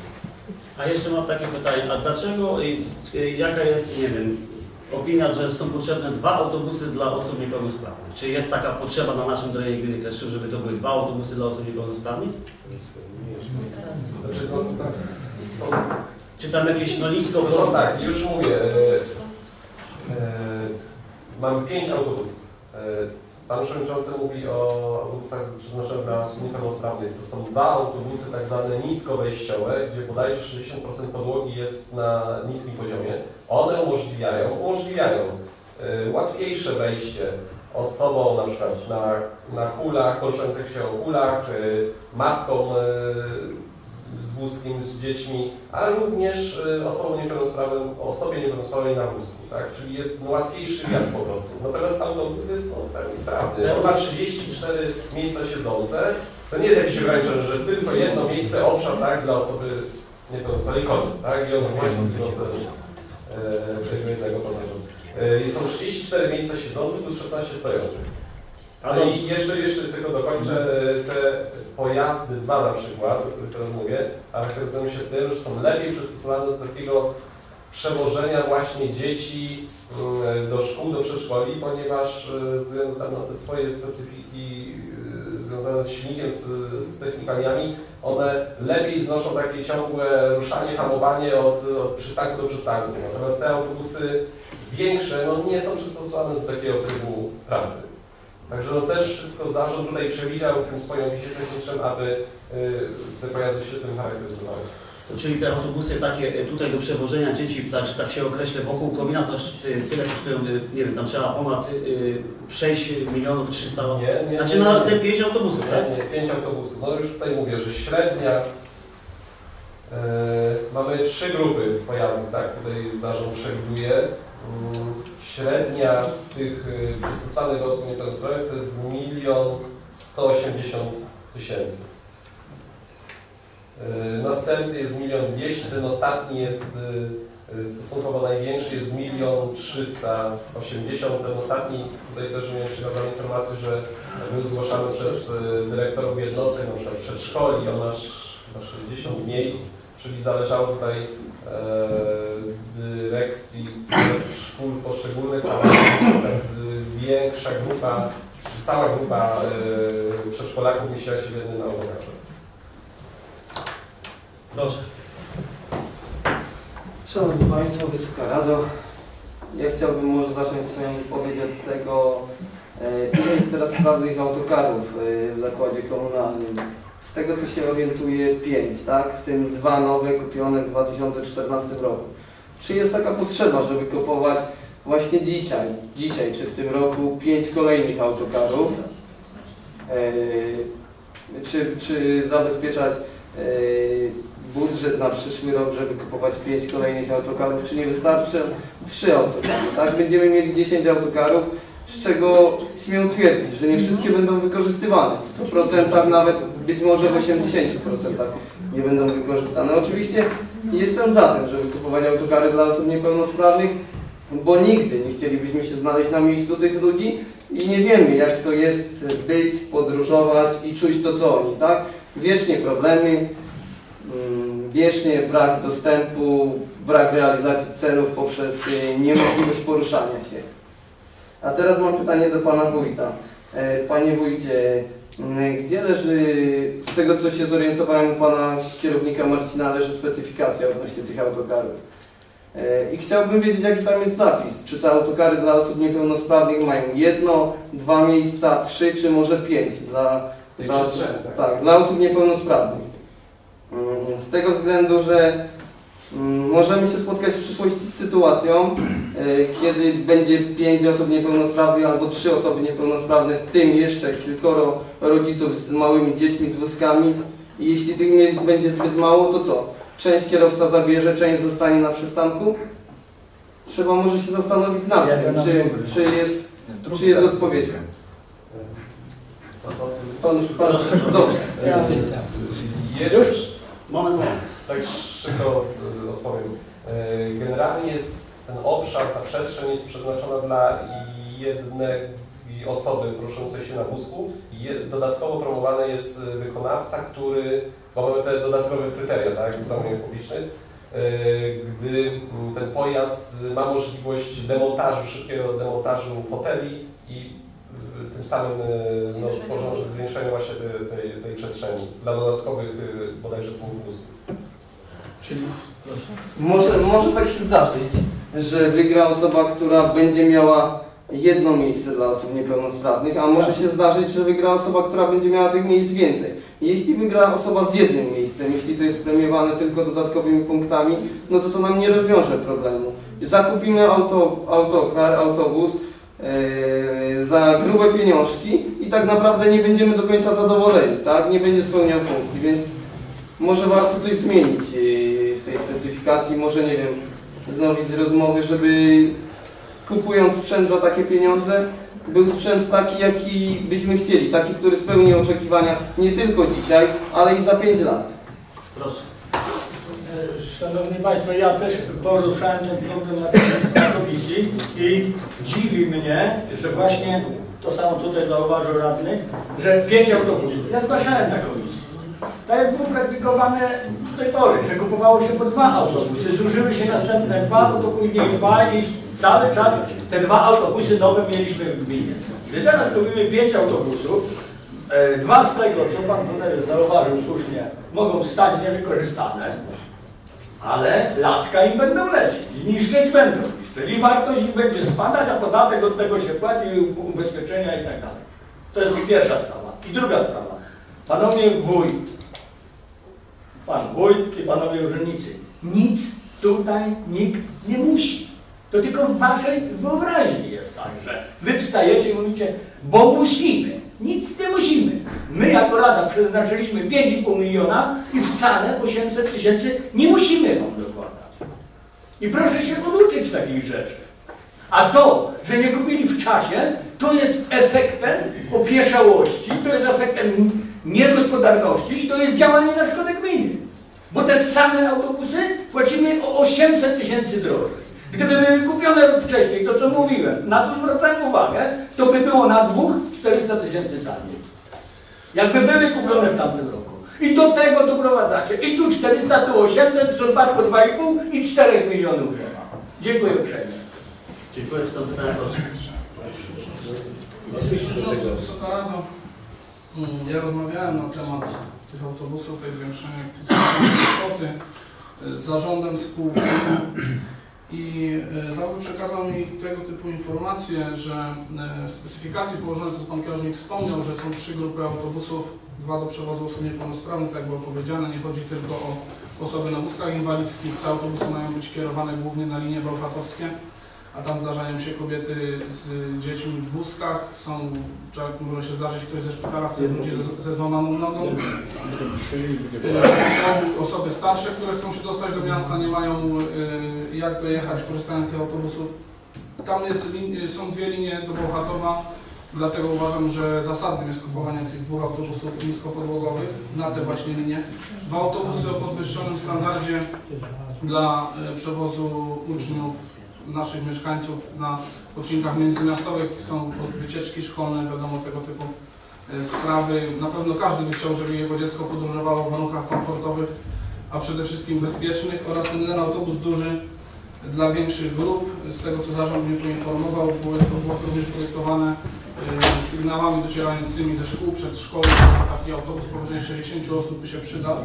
A jeszcze mam takie pytanie, a dlaczego, y, jaka jest, nie wiem, opinia, że są potrzebne dwa autobusy dla osób niepełnosprawnych? Czy jest taka potrzeba na naszym terenie gminy Kleszczów, żeby to były dwa autobusy dla osób niepełnosprawnych? No, Czy tam jakieś no nisko... To są tak, już mówię. E, e, mamy pięć autobusów. E, pan Przewodniczący mówi o autobusach przeznaczonych dla osób niepełnosprawnych. To są dwa autobusy tak zwane niskowejściowe, gdzie bodajże 60% podłogi jest na niskim poziomie. One umożliwiają, umożliwiają e, łatwiejsze wejście osobom na przykład na, na kulach, poruszających się o kulach, e, matkom e, z wózkiem, z dziećmi, a również y, osobom niepełnosprawnym, osobie niepełnosprawnej na wózku, tak? Czyli jest no, łatwiejszy wjazd po prostu. Natomiast autobus jest no, w pełni sprawny. On ma 34 miejsca siedzące. To nie jest jakieś ograniczenie, że jest tylko jedno miejsce, obszar, tak, dla osoby niepełnosprawnej, koniec, tak? I on właśnie do tego jednego pasażera. E, są 34 miejsca siedzących plus 16 stojących. Ale i jeszcze, jeszcze tylko dokończę, te pojazdy, dwa na przykład, o których teraz mówię, charakteryzują się tym, że są lepiej przystosowane do takiego przewożenia właśnie dzieci mm, do szkół, do przedszkoli, ponieważ e, ze względu na te swoje specyfiki e, związane z silnikiem, z, z technikaliami, one lepiej znoszą takie ciągłe ruszanie, hamowanie od, od przystanku do przystanku. Natomiast te autobusy większe no, nie są przystosowane do takiego trybu pracy. Także no też wszystko zarząd tutaj przewidział w tym swoim opisie technicznym, aby y, te pojazdy się tym charakteryzowały. Czyli te autobusy takie y, tutaj do przewożenia dzieci, tak, tak się określę, wokół komina, to y, tyle kosztują, nie wiem, tam trzeba ponad y, 6 milionów 300 Nie, nie, Znaczy nie, na nie. te 5 autobusów, tak? Nie, nie, pięć autobusów. No już tutaj mówię, że średnia, e, mamy trzy grupy pojazdów, tak, tutaj zarząd przewiduje. Średnia tych y, przystosowanych osób niepełnosprawnych to jest milion 180 tysięcy. E, Następny jest milion 200, ten ostatni jest y, y, stosunkowo największy, jest milion 380. Ten ostatni, tutaj też miałem przekazane informację, że był zgłaszany przez y, dyrektorów jednostek, na przykład przedszkoli, aż chyba 60 miejsc, czyli zależało tutaj e, dyrekcji szkół poszczególnych, a większa grupa, czy cała grupa e, przedszkolaków mieściła się w jednym autokarze. Proszę. Szanowni Państwo, Wysoka Rado, ja chciałbym może zacząć swoją wypowiedź od tego, e, ile jest teraz sprawnych autokarów e, w zakładzie komunalnym. Tego co się orientuję, pięć, tak? W tym dwa nowe kupione w 2014 roku. Czy jest taka potrzeba, żeby kupować właśnie dzisiaj, dzisiaj czy w tym roku pięć kolejnych autokarów? E, czy, czy zabezpieczać e, budżet na przyszły rok, żeby kupować 5 kolejnych autokarów, czy nie wystarczy 3 autokary, tak? Będziemy mieli 10 autokarów, z czego śmiem twierdzić, że nie wszystkie będą wykorzystywane. W 100% nawet, być może w 80% nie będą wykorzystane. Oczywiście jestem za tym, żeby kupować autokary dla osób niepełnosprawnych, bo nigdy nie chcielibyśmy się znaleźć na miejscu tych ludzi i nie wiemy, jak to jest być, podróżować i czuć to, co oni, tak? Wiecznie problemy, Mm, wiecznie brak dostępu, brak realizacji celów poprzez y, niemożliwość poruszania się. A teraz mam pytanie do Pana Wójta. E, Panie Wójcie, Gdzie leży, z tego co się zorientowałem u pana kierownika Marcina, leży specyfikacja odnośnie tych autokarów. E, I chciałbym wiedzieć, jaki tam jest zapis. Czy te autokary dla osób niepełnosprawnych mają jedno, dwa miejsca, trzy, czy może pięć dla, dla, tak? tak, dla osób niepełnosprawnych. Mm, Z tego względu, że możemy się spotkać w przyszłości z sytuacją, e, kiedy będzie pięć osób niepełnosprawnych albo trzy osoby niepełnosprawne, w tym jeszcze kilkoro rodziców z małymi dziećmi, z wózkami. I jeśli tych miejsc będzie zbyt mało, to co? Część kierowca zabierze, część zostanie na przystanku? Trzeba może się zastanowić nad tym, czy, czy jest, czy jest odpowiednio. Pan, pan, dobrze. Jest, Moment, moment. Tak szybko y, odpowiem. Y, Generalnie jest ten obszar, ta przestrzeń jest przeznaczona dla jednej osoby poruszającej się na wózku. Dodatkowo promowany jest y, wykonawca, który, bo mamy te dodatkowe kryteria, tak, publicznym, y, gdy ten pojazd ma możliwość demontażu, szybkiego demontażu foteli i tym samym no, stworzono zwiększenie właśnie tej, tej, tej przestrzeni dla dodatkowych bodajże wózków. Czyli Może, może tak się zdarzyć, że wygra osoba, która będzie miała jedno miejsce dla osób niepełnosprawnych, a może się zdarzyć, że wygra osoba, która będzie miała tych miejsc więcej. Jeśli wygra osoba z jednym miejscem, jeśli to jest premiowane tylko dodatkowymi punktami, no to to nam nie rozwiąże problemu. Zakupimy auto, autokar, autobus yy, za grube pieniążki i tak naprawdę nie będziemy do końca zadowoleni, tak? Nie będzie spełniał funkcji, więc może warto coś zmienić yy, w tej specyfikacji, może nie wiem, wznowić rozmowy, żeby kupując sprzęt za takie pieniądze, był sprzęt taki, jaki byśmy chcieli, taki, który spełni oczekiwania nie tylko dzisiaj, ale i za 5 lat. Proszę. Szanowni Państwo, ja też poruszałem ten problem na, komisji i dziwi mnie, że właśnie to samo tutaj zauważył radny, że pięć autobusów. Ja zgłaszałem na komisji. Tak jak było praktykowane do tej pory, że kupowało się po dwa autobusy, zużyły się następne dwa, no to później dwa i cały czas te dwa autobusy nowe mieliśmy w gminie. Gdy teraz kupimy pięć autobusów, e, dwa z tego, co Pan tutaj zauważył słusznie, mogą stać niewykorzystane, ale latka im będą lecieć, niszczyć będą, czyli wartość ich będzie spadać, a podatek od tego się płaci, ubezpieczenia i tak dalej. To jest pierwsza sprawa. I druga sprawa. Panowie wójt, pan wójt i panowie urzędnicy, nic tutaj nikt nie musi. To tylko w waszej wyobraźni jest tak, że wy wstajecie i mówicie, bo musimy. Nic nie musimy. My jako Rada przeznaczyliśmy 5,5 miliona i wcale 800 tysięcy nie musimy wam dokładać. I proszę się poduczyć takich rzeczy. A to, że nie kupili w czasie, to jest efektem opieszałości, to jest efektem niegospodarności i to jest działanie na szkodę gminy. Bo te same autobusy płacimy o 800 tysięcy drożej. Gdyby były kupione rok wcześniej, to co mówiłem, na co zwracałem uwagę, to by było na dwóch 400 tysięcy taniej. Jakby były kupione w tamtym roku. I do tego doprowadzacie. I tu 400, tu 800, w przypadku 2,5 i 4 milionów nie ma. Dziękuję uprzejmie. Dziękuję. Proszę. Panie Przewodniczący, Wysoka Rado, ja rozmawiałem na temat tych autobusów, tej zwiększenia kwoty e, z zarządem spółki. I e, zarząd przekazał mi tego typu informacje, że e, w specyfikacji położonej, to Pan Kierownik wspomniał, że są trzy grupy autobusów, dwa do przewozu osób niepełnosprawnych, tak było powiedziane, nie chodzi tylko o osoby na wózkach inwalidzkich, te autobusy mają być kierowane głównie na linie bełchatowskie, a tam zdarzają się kobiety z dziećmi w wózkach, są, człowiek może się zdarzyć ktoś ze szpitala, chce ludzi ze, ze złamaną nogą. Są osoby starsze, które chcą się dostać do miasta, nie mają e, jak dojechać korzystając z tych autobusów. Tam jest, są dwie linie do Bełchatowa, dlatego uważam, że zasadnym jest kupowanie tych dwóch autobusów niskopodłogowych na te właśnie linie. Dwa autobusy o podwyższonym standardzie dla e, przewozu uczniów naszych mieszkańców na odcinkach międzymiastowych są wycieczki szkolne, wiadomo tego typu e, sprawy. Na pewno każdy by chciał, żeby jego dziecko podróżowało w warunkach komfortowych, a przede wszystkim bezpiecznych oraz ten autobus duży dla większych grup. Z tego co zarząd mnie poinformował, było to było również projektowane e, sygnałami docierającymi ze szkół, przedszkoli. Taki autobus powyżej 60 osób by się przydał.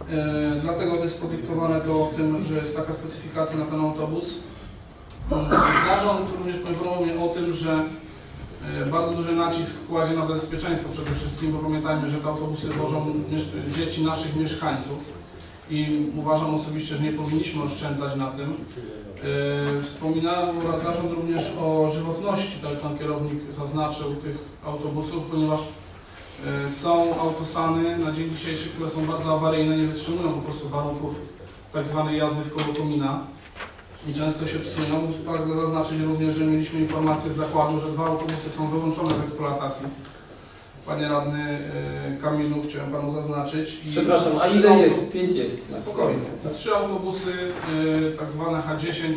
E, Dlatego to jest podyktowane to tym, że jest taka specyfikacja na ten autobus. Mm, Zarząd również poinformował mnie o tym, że e, bardzo duży nacisk kładzie na bezpieczeństwo przede wszystkim, bo pamiętajmy, że te autobusy wożą dzieci naszych mieszkańców i uważam osobiście, że nie powinniśmy oszczędzać na tym. E, Wspominałem oraz zarząd również o żywotności, tak pan kierownik zaznaczył tych autobusów, ponieważ są autosany na dzień dzisiejszy, które są bardzo awaryjne, nie wytrzymują po prostu warunków tak zwanej jazdy w koło komina i często się psują. Pragnę zaznaczyć również, że mieliśmy informację z zakładu, że dwa autobusy są wyłączone z eksploatacji. Panie radny e, Kamilu, chciałem panu zaznaczyć. I Przepraszam, a ile jest? Pięć jest. na Spokojnie. Trzy autobusy, y, tak zwane H10,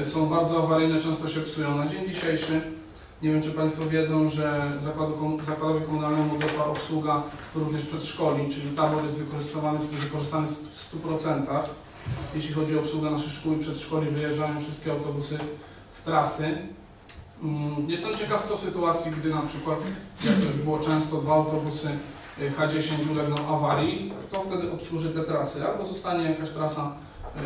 y, są bardzo awaryjne, często się psują. Na dzień dzisiejszy, nie wiem czy Państwo wiedzą, że zakładowi komunalnemu doszła obsługa również przedszkoli, czyli tabor jest wykorzystywany, wykorzystany w 100%. Jeśli chodzi o obsługę naszych szkół i przedszkoli, wyjeżdżają wszystkie autobusy w trasy. Mm, Jestem ciekaw, co w sytuacji, gdy na przykład, jak to już było często, dwa autobusy y, H10 ulegną awarii, kto wtedy obsłuży te trasy? Albo zostanie jakaś trasa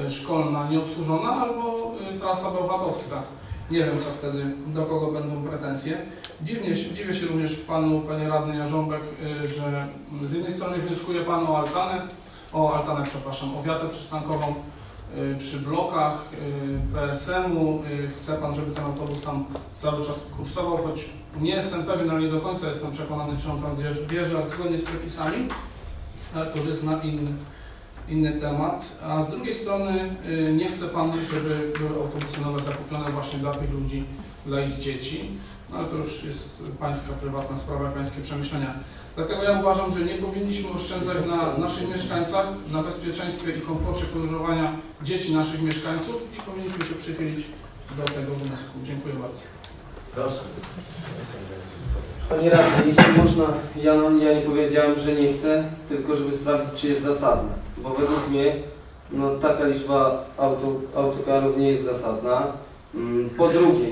y, szkolna nieobsłużona, albo y, trasa bełchatowska. Nie wiem, co wtedy, do kogo będą pretensje. Dziwnie, dziwię się również Panu, Panie Radny Jarząbek, y, że z jednej strony wnioskuje Pan o altanę, o altanę, przepraszam, o wiatę przystankową y, przy blokach y, PSM-u. Chce Pan, żeby ten autobus tam cały czas kursował, choć nie jestem pewien, ale nie do końca jestem przekonany, czy on tam wjeżdża zgodnie z przepisami, ale to już jest na inny, inny temat. A z drugiej strony y, nie chce Pan, żeby były autobusy nowe zakupione właśnie dla tych ludzi, dla ich dzieci, no ale to już jest Pańska prywatna sprawa, Pańskie przemyślenia. Dlatego ja uważam, że nie powinniśmy oszczędzać na naszych mieszkańcach, na bezpieczeństwie i komforcie podróżowania dzieci naszych mieszkańców i powinniśmy się przychylić do tego wniosku. Dziękuję bardzo. Proszę. Panie radny, jeśli można, ja, ja nie powiedziałem, że nie chcę, tylko żeby sprawdzić, czy jest zasadne. Bo według mnie no, taka liczba auto, autokarów nie jest zasadna. Mm, Po drugie,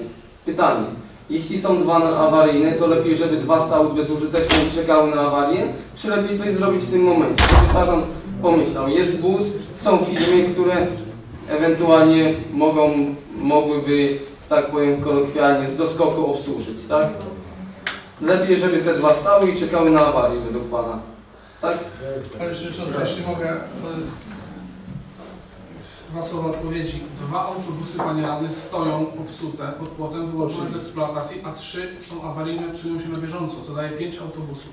pytanie. Jeśli są dwa awaryjne, to lepiej, żeby dwa stały bezużytecznie i czekały na awarię, czy lepiej coś zrobić w tym momencie? Zarząd pomyślał, jest bus, są firmy, które ewentualnie mogą, mogłyby, tak powiem kolokwialnie, z doskoku obsłużyć, tak? Lepiej, żeby te dwa stały i czekały na awarię według Pana. Tak? Panie Przewodniczący, jeśli mogę, jest dwa słowa odpowiedzi. Dwa autobusy, Panie Radny, stoją popsute pod płotem, wyłączone z eksploatacji, a trzy są awaryjne, psują się na bieżąco. To daje pięć autobusów.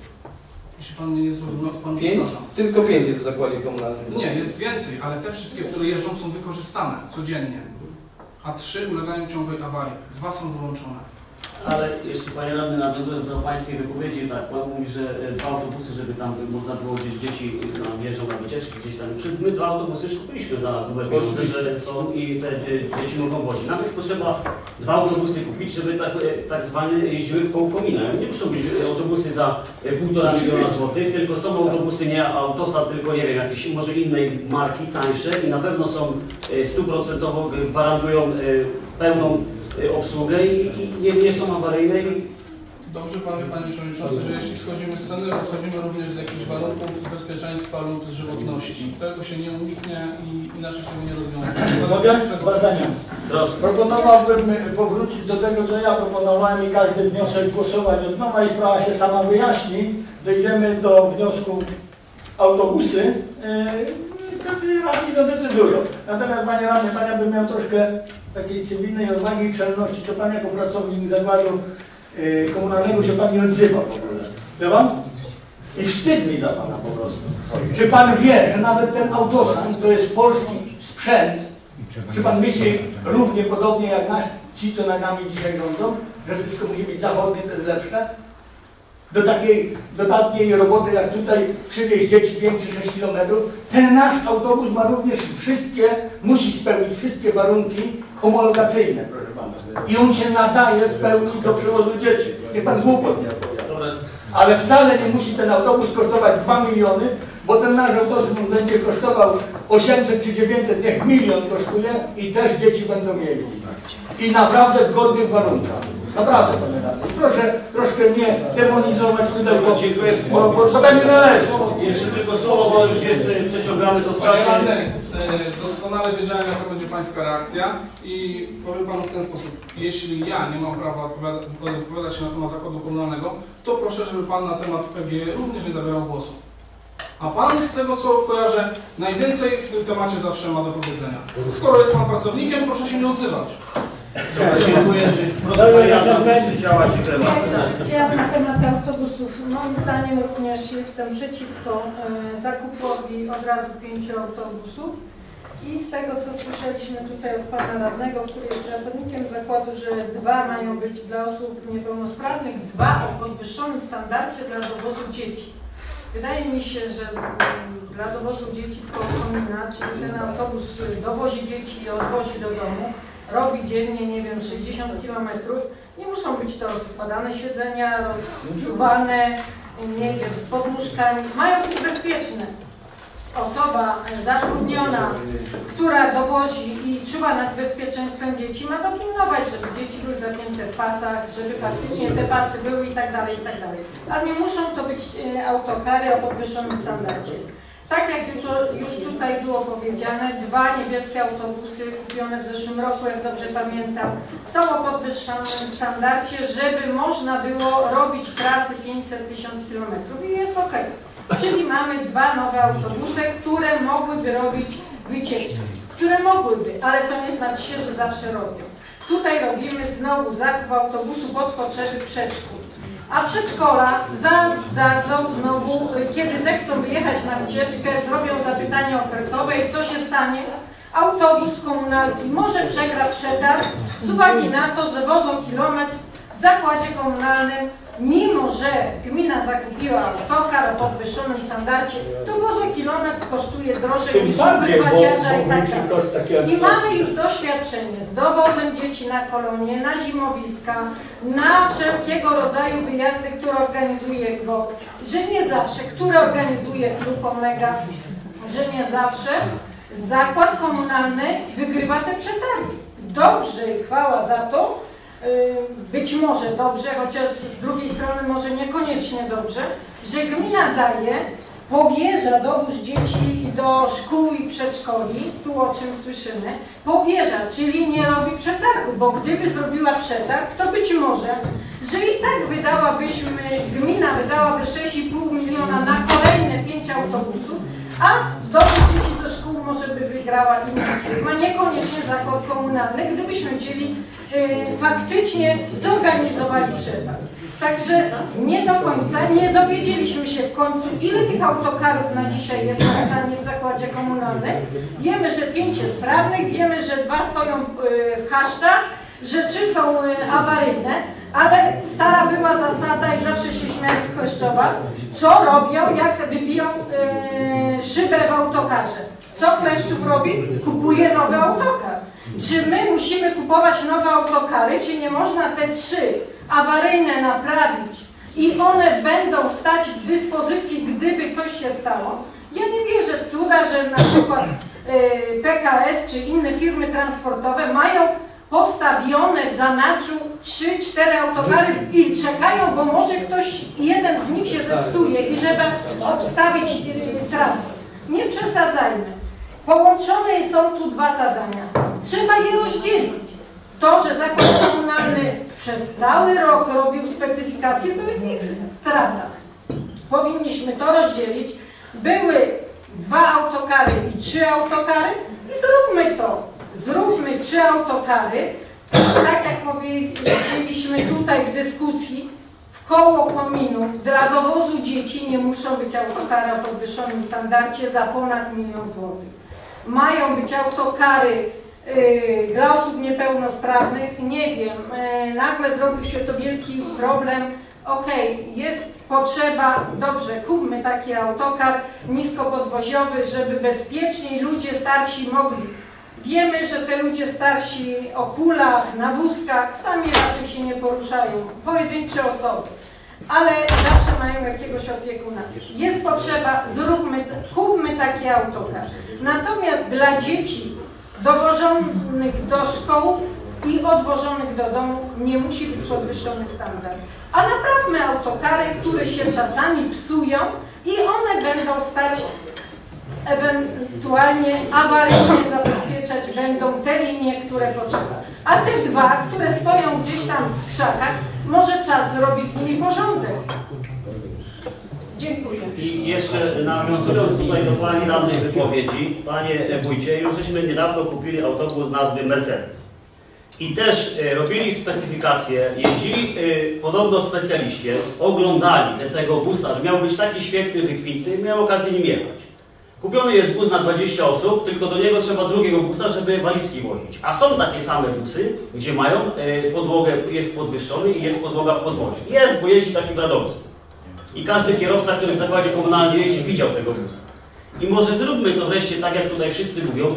Jeśli Pan mnie nie zrozumiał, to Pan Pięć? Tylko pięć jest w zakładzie komunalnym. Nie, jest więcej, ale te wszystkie, które jeżdżą są wykorzystane codziennie, a trzy ulegają ciągłej awarii. Dwa są wyłączone. Ale jeszcze Panie Radny, nawiązując do Pańskiej wypowiedzi, tak, Pan mówi, że e, dwa autobusy, żeby tam można było gdzieś dzieci no, jeżdżą na wycieczki gdzieś tam. My dwa autobusy już kupiliśmy za grube pieniądze, że są i te dzie- dzieci mogą wozić. Nawet jest potrzeba dwa autobusy kupić, żeby tak, e, tak zwane jeździły w koło komina. Nie muszą być e, autobusy za e, półtora miliona złotych, tylko są autobusy nie Autosa, tylko nie wiem, jakieś może innej marki, tańsze i na pewno są e, stuprocentowo e, gwarantują e, pełną e, obsługę i, nie, nie są awaryjne i Dobrze Panie, Panie Przewodniczący, że jeśli schodzimy z ceny, to schodzimy również z jakichś warunków z bezpieczeństwa lub z żywotności. Tego się nie uniknie i inaczej tego nie rozwiążemy. Mogę? Dwa zdania. Proponowałbym y, powrócić do tego, co ja proponowałem i każdy wniosek głosować od nowa i sprawa się sama wyjaśni. Dojdziemy do wniosku autobusy yy, i wtedy radni zadecydują. Natomiast Panie Radny, Pan ja bym miał troszkę takiej cywilnej odwagi i czelności, to Pan jako pracownik zakładu yy, komunalnego się Pan nie odzywa w ogóle. Pan? I wstyd mi za Pana po prostu. Czy Pan wie, że nawet ten autosan to jest polski sprzęt, czy Pan myśli równie podobnie jak nasz, ci, co nad nami dzisiaj rządzą, że wszystko musi być zachodnie, to jest lepsze? Do takiej, do takiej roboty, jak tutaj przywieźć dzieci 5 czy 6 kilometrów, ten nasz autobus ma również wszystkie, musi spełnić wszystkie warunki homologacyjne, proszę Pana. I on się nadaje w pełni do przewozu dzieci. Nie Pan głupot nie Ale wcale nie musi ten autobus kosztować 2 miliony, bo ten nasz autobus będzie kosztował 800 czy 900, niech milion kosztuje i też dzieci będą mieli. I naprawdę w godnych warunkach. Naprawdę, panie radny. Proszę troszkę nie demonizować tutaj, bo, Dziękuję. bo, bo to tak nie należy. Jeszcze tylko słowo, bo już jest y, Panie czasie. radny, e, doskonale wiedziałem jaka będzie Pańska reakcja i powiem Panu w ten sposób. Jeśli ja nie mam prawa odpowiada- odpowiadać się na temat zakładu komunalnego, to proszę, żeby Pan na temat PG również nie zabierał głosu. A Pan z tego co kojarzę, najwięcej w tym temacie zawsze ma do powiedzenia. Skoro jest Pan pracownikiem, proszę się nie odzywać. Ja na temat autobusów. Moim zdaniem również jestem przeciwko zakupowi od razu pięciu autobusów. I z tego, co słyszeliśmy tutaj od pana radnego, który jest pracownikiem zakładu, że dwa mają być dla osób niepełnosprawnych, dwa o podwyższonym standardzie dla dowozu dzieci. Wydaje mi się, że dla dowozu dzieci komina, czyli ten autobus dowozi dzieci i odwozi do domu, robi dziennie, nie wiem, 60 km, nie muszą być to rozkładane siedzenia, rozsuwane, nie wiem, z podnóżkami, mają być bezpieczne. Osoba zatrudniona, która dowozi i czuwa nad bezpieczeństwem dzieci, ma dopilnować, żeby dzieci były zapięte w pasach, żeby faktycznie te pasy były i tak dalej, i tak dalej. Ale nie muszą to być e, autokary o podwyższonym standardzie. Tak jak już, już tutaj było powiedziane, dwa niebieskie autobusy kupione w zeszłym roku, jak dobrze pamiętam, są o podwyższonym standardzie, żeby można było robić trasy 500-1000 km i jest ok. Czyli mamy dwa nowe autobusy, które mogłyby robić wycieczki, które mogłyby, ale to nie znaczy się, że zawsze robią. Tutaj robimy znowu zakup autobusu pod potrzeby przedszkół. A przedszkola zadadzą znowu, kiedy zechcą wyjechać na wycieczkę, zrobią zapytanie ofertowe i co się stanie? Autobus komunalny może przegra przetarg z uwagi na to, że wozą kilometr w zakładzie komunalnym, mimo że gmina zakupiła autokar o podwyższonym standardzie, to wozo kilometr kosztuje drożej niż prywaciarza i tak dalej. I mamy już doświadczenie z dowozem dzieci na kolonie, na zimowiska, na wszelkiego rodzaju wyjazdy, które organizuje go, że nie zawsze, które organizuje klub Omega, że nie zawsze zakład komunalny wygrywa te przetargi. Dobrze i chwała za to, być może dobrze, chociaż z drugiej strony może niekoniecznie dobrze, że gmina daje powierza dowóz dzieci do szkół i przedszkoli, tu o czym słyszymy, powierza, czyli nie robi przetargu, bo gdyby zrobiła przetarg, to być może, że i tak wydałabyśmy, gmina wydałaby 6,5 miliona na kolejne 5 autobusów, a dowóz dzieci do szkół może by wygrała inna firma, niekoniecznie zakład komunalny, gdybyśmy wzięli y, faktycznie zorganizowali przetarg. Także nie do końca, nie dowiedzieliśmy się w końcu, ile tych autokarów na dzisiaj jest na stanie w zakładzie komunalnym. Wiemy, że pięć jest sprawnych, wiemy, że dwa stoją y, w haszczach, trzy są y, awaryjne, ale stara była zasada i zawsze się śmiali z Kleszczowa, co robią, jak wybiją y, szybę w autokarze. Co Kleszczów robi? Kupuje nowy autokar. Czy my musimy kupować nowe autokary, czy nie można te trzy awaryjne naprawić i one będą stać w dyspozycji, gdyby coś się stało? Ja nie wierzę w cuda, że na przykład y, PKS czy inne firmy transportowe mają postawione w zanadrzu 3-4 autokary i czekają, bo może ktoś, jeden z nich się zepsuje i żeby odstawić y, trasę. Nie przesadzajmy. Połączone są tu dwa zadania. Trzeba je rozdzielić. To, że zakład komunalny przez cały rok robił specyfikację, to jest ich strata. Powinniśmy to rozdzielić. Były dwa autokary i trzy autokary i zróbmy to. Zróbmy trzy autokary. Tak jak powiedzieliśmy tutaj w dyskusji, w koło kominów dla dowozu dzieci nie muszą być autokary o podwyższonym standardzie za ponad milion złotych. Mają być autokary y, dla osób niepełnosprawnych, nie wiem, y, nagle zrobił się to wielki problem. Okej, jest potrzeba, dobrze, kupmy taki autokar niskopodwoziowy, żeby bezpieczniej ludzie starsi mogli. Wiemy, że te ludzie starsi o kulach, na wózkach, sami raczej się nie poruszają, pojedyncze osoby. ale zawsze mają jakiegoś opiekuna. Jest potrzeba, zróbmy, kupmy taki autokar. Natomiast dla dzieci dowożonych do szkół i odwożonych do domu nie musi być podwyższony standard. A naprawmy autokary, które się czasami psują i one będą stać ewentualnie awaryjnie zabezpieczać będą te linie, które potrzeba. A te dwa, które stoją gdzieś tam w krzakach, może czas zrobić z nimi porządek. Dziękuję. I jeszcze nawiązując tutaj do Pani radnej wypowiedzi, Panie Wójcie, już żeśmy niedawno kupili autobus nazwy Mercedes. I też e, robili specyfikacje, jeździli e, podobno specjaliści, oglądali te, tego busa, że miał być taki świetny, wykwintny, miałem okazję nim jechać. Kupiony jest bus na 20 osób, tylko do niego trzeba drugiego busa, żeby walizki wozić. A są takie same busy, gdzie mają e, podłogę, jest podwyższony i jest podłoga w podwozie. Jest, bo jeździ taki w. I każdy kierowca, który w zakładzie komunalnym jeździ, widział tego busa. I może zróbmy to wreszcie tak, jak tutaj wszyscy mówią.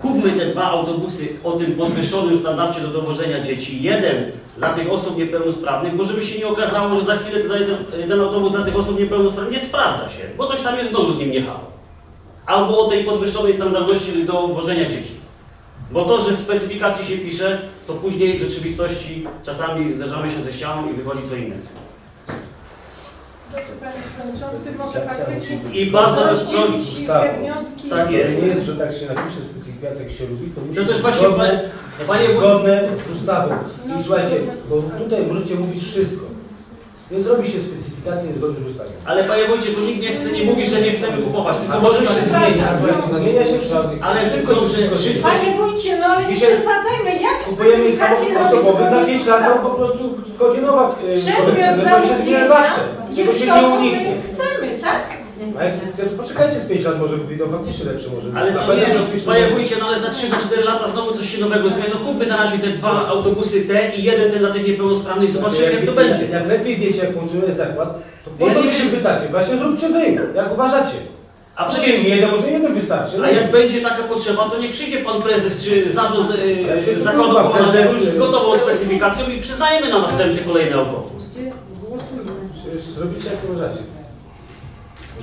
Kupmy te dwa autobusy o tym podwyższonym standardzie do dowożenia dzieci. Jeden dla tych osób niepełnosprawnych, bo żeby się nie okazało, że za chwilę ten, ten autobus dla tych osób niepełnosprawnych nie sprawdza się, bo coś tam jest znowu z nim nie halo. Albo o tej podwyższonej standardowości do wożenia dzieci. Bo to, że w specyfikacji się pisze, to później w rzeczywistości czasami zderzamy się ze ścianą i wychodzi co innego. Dobrze, Panie Przewodniczący, może faktycznie I bardzo rozdzielić Tak. te wnioski. Tak To jest. nie jest, że tak się napisze specyfikacja, jak się lubi, to musi No też być właśnie, zgodne, panie- panie zgodne z ustawą. I słuchajcie, bo tutaj możecie mówić wszystko. Nie zrobi się specyfikacja niezgodnie z ustawą. Ale panie wójcie, tu nikt nie chce, nie mówi, że nie chcemy kupować, tylko może się zmienia, słuchajcie, zmienia się wszystko. Ale że wszystko się... Panie Wójcie, no ale nie Dzisiaj przesadzajmy, jak Kupujemy samochód osobowy, za to 5 nie lat to po prostu wchodzi nowa e, Przedmiot kolekcja, to się zmienia zawsze. Tego jest się to, nie co my uniknie. chcemy, tak? A jak chcecie, to poczekajcie z 5 lat, może wyjdą faktycznie lepsze może. być. Ale to panie nie, no, panie wójcie, no ale za 3 za 4 lata znowu coś się nowego zmieni. No kupmy na razie te dwa autobusy te i jeden ten dla tych niepełnosprawnych i zobaczymy jak to wiecie- będzie. Jak lepiej wiecie, jak funkcjonuje zakład, to po co nie wy się pytacie? Właśnie zróbcie wy, jak uważacie. A Przecież przecież, jeden, może jeden wystarczy. a jak będzie taka potrzeba, to niech przyjdzie pan prezes czy zarząd się zakładu komunalnego już z gotową specyfikacją i przyznajemy na następny kolejny autobus. Zrobicie jak uważacie.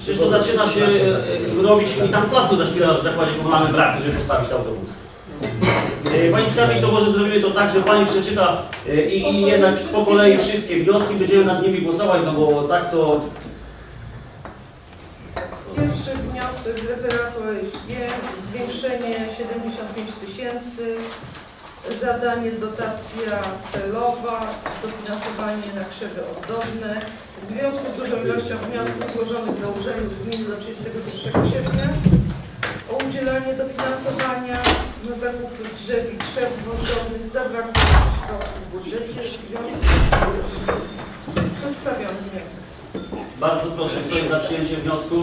Przecież to zaczyna się e, e, robić i tam placu za chwilę w zakładzie komunalnym brak, żeby postawić autobus. E, Pani skarbnik, to może zrobimy to tak, że Pani przeczyta i, i jednak po kolei wszystkie wnioski, będziemy nad nimi głosować, no bo tak to Pierwszy wniosek z referatu OSG, zwiększenie 75 tysięcy, zadanie dotacja celowa, dofinansowanie na krzewy ozdobne. W związku z dużą ilością wniosków złożonych do urzędu gminy do 31 sierpnia o udzielanie dofinansowania na zakup drzew i krzew ozdobnych zabrakło środków w budżecie. W związku z przedstawiony wniosek. bardzo proszę, kto jest za przyjęciem wniosku?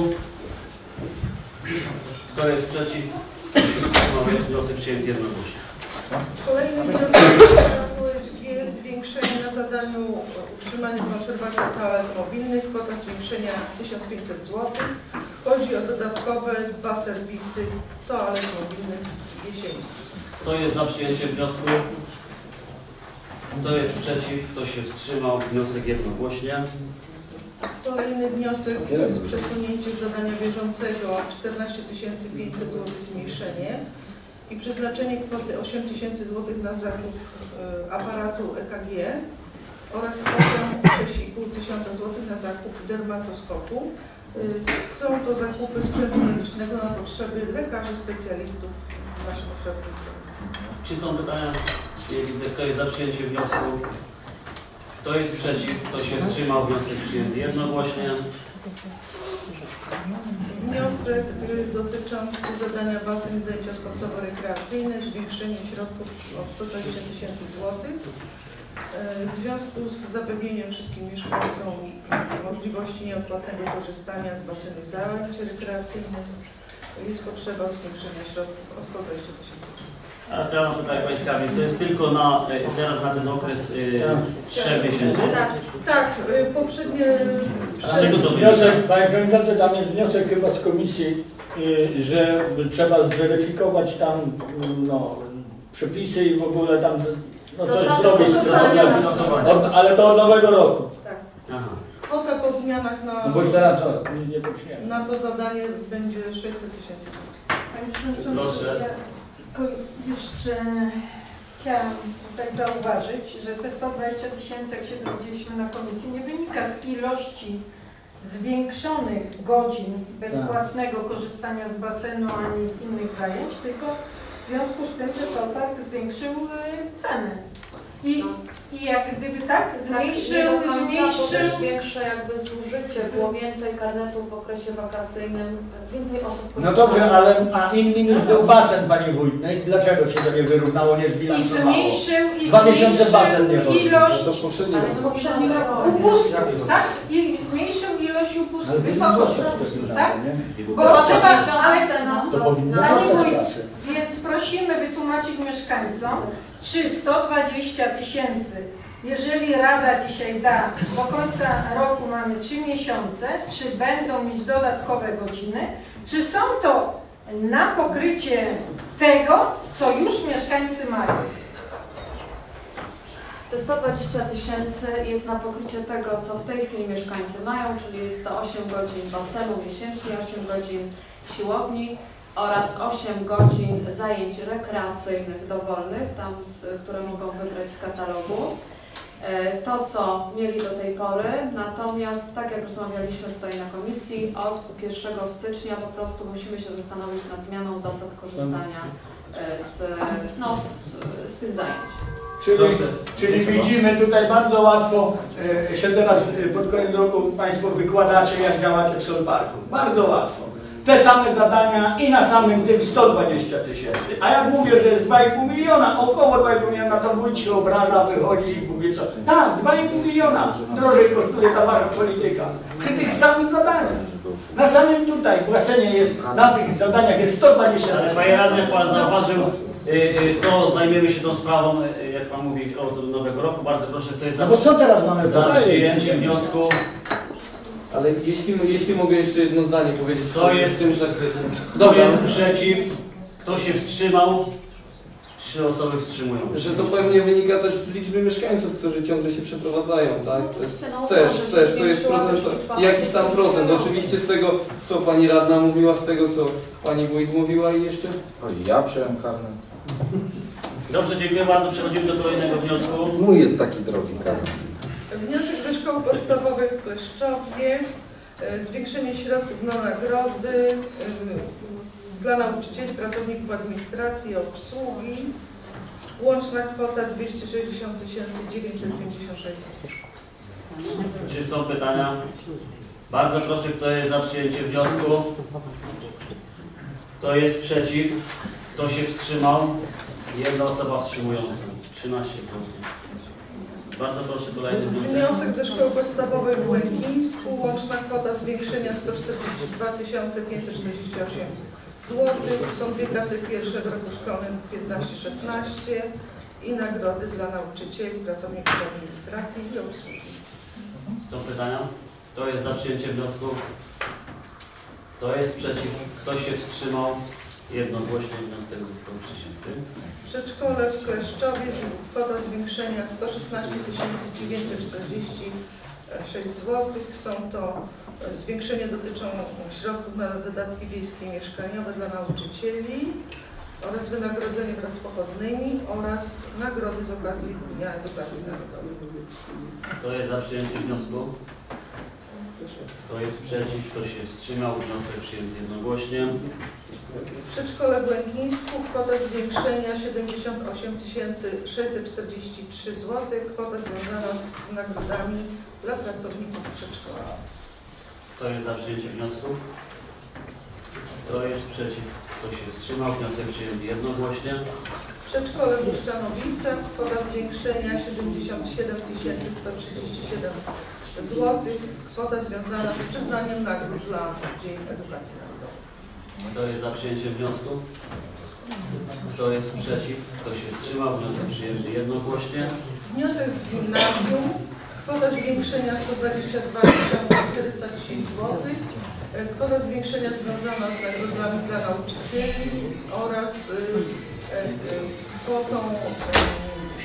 Kto jest przeciw? Mamy wniosek przyjęty jednogłośnie. Kolejny wniosek referatu OSG, zwiększenie na zadaniu utrzymania konserwacji toalet mobilnych, kwota zwiększenia 1500 zł. Chodzi o dodatkowe dwa serwisy toalet mobilnych jesieni. Kto jest za przyjęciem wniosku? Kto jest przeciw? Kto się wstrzymał? Wniosek jednogłośnie. Kolejny wniosek jest przesunięcie zadania bieżącego 14 500 zł zmniejszenie i przeznaczenie kwoty 8 tysięcy zł na zakup e, aparatu EKG oraz kwotę 6,5 tysiąca złotych na zakup dermatoskopu. E, Są to zakupy sprzętu medycznego na potrzeby lekarzy specjalistów w naszym ośrodku zdrowia. Czy są pytania? Nie widzę. Kto jest za przyjęciem wniosku? Kto jest przeciw? Kto się wstrzymał? Wniosek przyjęty jednogłośnie. Wniosek y, dotyczący zadania basen zajęcia sportowo-rekreacyjne, zwiększenie środków o 120 tysięcy złotych. Y, W związku z zapewnieniem wszystkim mieszkańcom możliwości nieodpłatnego korzystania z basenu i zajęć rekreacyjnych jest potrzeba zwiększenia środków o 120 tysięcy złotych. A to ja mam pytanie. To jest tylko na, e, teraz na ten okres y, trzech miesięcy? Tak, y, poprzednie... Z czego to wynika? Wniosek, Panie Przewodniczący, tam jest wniosek chyba z komisji, y, że trzeba zweryfikować tam no, przepisy i w ogóle tam no, coś Zasady zrobić. uzasadnione. Od- Ale to od nowego roku. Aha. zmianach na, No bo już teraz to nie, nie poczniemy. na to zadanie będzie 600 tysięcy złotych. Panie Przewodniczący, Proszę. ja jeszcze chciałam tak zauważyć, że te 120 tysięcy, jak się dowiedzieliśmy na komisji, nie wynika z ilości zwiększonych godzin bezpłatnego korzystania z basenu ani z innych zajęć, tylko w związku z tym, że Solpark zwiększył cenę. I, I jak gdyby tak, zmniejszył, bo zmniejszył też większe jakby zużycie, było więcej karnetów w okresie wakacyjnym, więcej osób No dobrze, ale a innym już był basen, Pani Wójt. No i dlaczego się to nie wyrównało, nie i zbilansowało? zmniejszył, i Dwa miesiące basen nie zmniejszył chodził. ilość To w poprzednim Ale roku. w poprzednim roku. upustów, tak? I zmniejszył ilość upustów, Ale wysokość tak? Bo trzeba, ale To powinno zostać więc prosimy wytłumaczyć mieszkańcom, czy 120 tysięcy, jeżeli Rada dzisiaj da, do końca roku mamy 3 miesiące, czy będą mieć dodatkowe godziny, czy są to na pokrycie tego, co już mieszkańcy mają. Te 120 tysięcy jest na pokrycie tego, co w tej chwili mieszkańcy mają, czyli jest to 8 godzin basenu miesięcznie, 8 godzin siłowni oraz 8 godzin zajęć rekreacyjnych dowolnych, tam, które mogą wybrać z katalogu. E, To, co mieli do tej pory, natomiast tak jak rozmawialiśmy tutaj na komisji, od 1 stycznia po prostu musimy się zastanowić nad zmianą zasad korzystania e, z, no, z, z tych zajęć. Czyli, Proszę. czyli widzimy tutaj bardzo łatwo e, się teraz e, pod koniec roku Państwo wykładacie, jak działacie w Solparku. Bardzo łatwo. Te same zadania i na samym tym 120 tysięcy. A jak mówię, że jest 2,5 miliona, około 2,5 miliona, to wójt się obraża, wychodzi i mówi co? Tak, 2,5 miliona drożej kosztuje ta wasza polityka. Przy tych samych zadaniach. Na samym tutaj w basenie jest, na tych zadaniach jest 120 Ale tysięcy. Panie Radny, Pan zauważył, to zajmiemy się tą sprawą, y, jak Pan mówi, od nowego roku. Bardzo proszę, kto jest No za, bo co teraz mamy za podać? przyjęciem wniosku? Ale jeśli, jeśli mogę jeszcze jedno zdanie powiedzieć To w jest- tym zakresie. Kto jest przeciw? Kto się wstrzymał? Trzy osoby wstrzymują. Że to pewnie wynika też z liczby mieszkańców, którzy ciągle się przeprowadzają, tak? To no, też, że też, to jest procent, też jakiś tam procent. Oczywiście z tego, co pani radna mówiła, z tego, co pani wójt mówiła i jeszcze? Oj, ja przyjąłem karnet. Dobrze, dziękuję bardzo. Przechodzimy do kolejnego wniosku. Mój jest taki drogi. Wniosek do szkoły podstawowej w Kleszczowie, e, zwiększenie środków na nagrody e, dla nauczycieli, pracowników administracji i obsługi. Łączna kwota 260 956 zł. Czy są pytania? Bardzo proszę, kto jest za przyjęciem wniosku? Kto jest przeciw? Kto się wstrzymał? Jedna osoba wstrzymująca. 13 głosów. Bardzo proszę, kolejny wniosek. Wniosek ze szkoły podstawowej w Łękińsku, łączna kwota zwiększenia 142 548 zł. Są dwie klasy pierwsze w roku szkolnym 15-16 i nagrody dla nauczycieli, pracowników administracji i obsługi. Są pytania? Kto jest za przyjęciem wniosku? Kto jest przeciw? Kto się wstrzymał? Jednogłośnie wniosek został przyjęty. Przedszkole w Kleszczowie, kwota zwiększenia 116 946 zł. Są to e, zwiększenia dotyczą środków na dodatki wiejskie i mieszkaniowe dla nauczycieli oraz wynagrodzenie wraz z pochodnymi oraz nagrody z okazji Dnia Edukacji Narodowej. Kto jest za przyjęciem wniosku? Kto jest przeciw? Kto się wstrzymał? Wniosek przyjęty jednogłośnie. Przedszkole w Łękińsku, kwota zwiększenia 78 643 zł. Kwota związana z nagrodami dla pracowników przedszkola. Kto jest za przyjęciem wniosku? Kto jest przeciw? Kto się wstrzymał? Wniosek przyjęty jednogłośnie. Przedszkole w kwota zwiększenia 77 137 zł. Kwota związana z przyznaniem nagród dla Dzień Edukacji Narodowej. Kto jest za przyjęciem wniosku? Kto jest przeciw? Kto się wstrzymał? Wniosek przyjęty jednogłośnie. Wniosek z gimnazjum, kwota zwiększenia 122 410 zł. Kwota zwiększenia związana z nagrodami dla nauczycieli oraz y, e, e, kwotą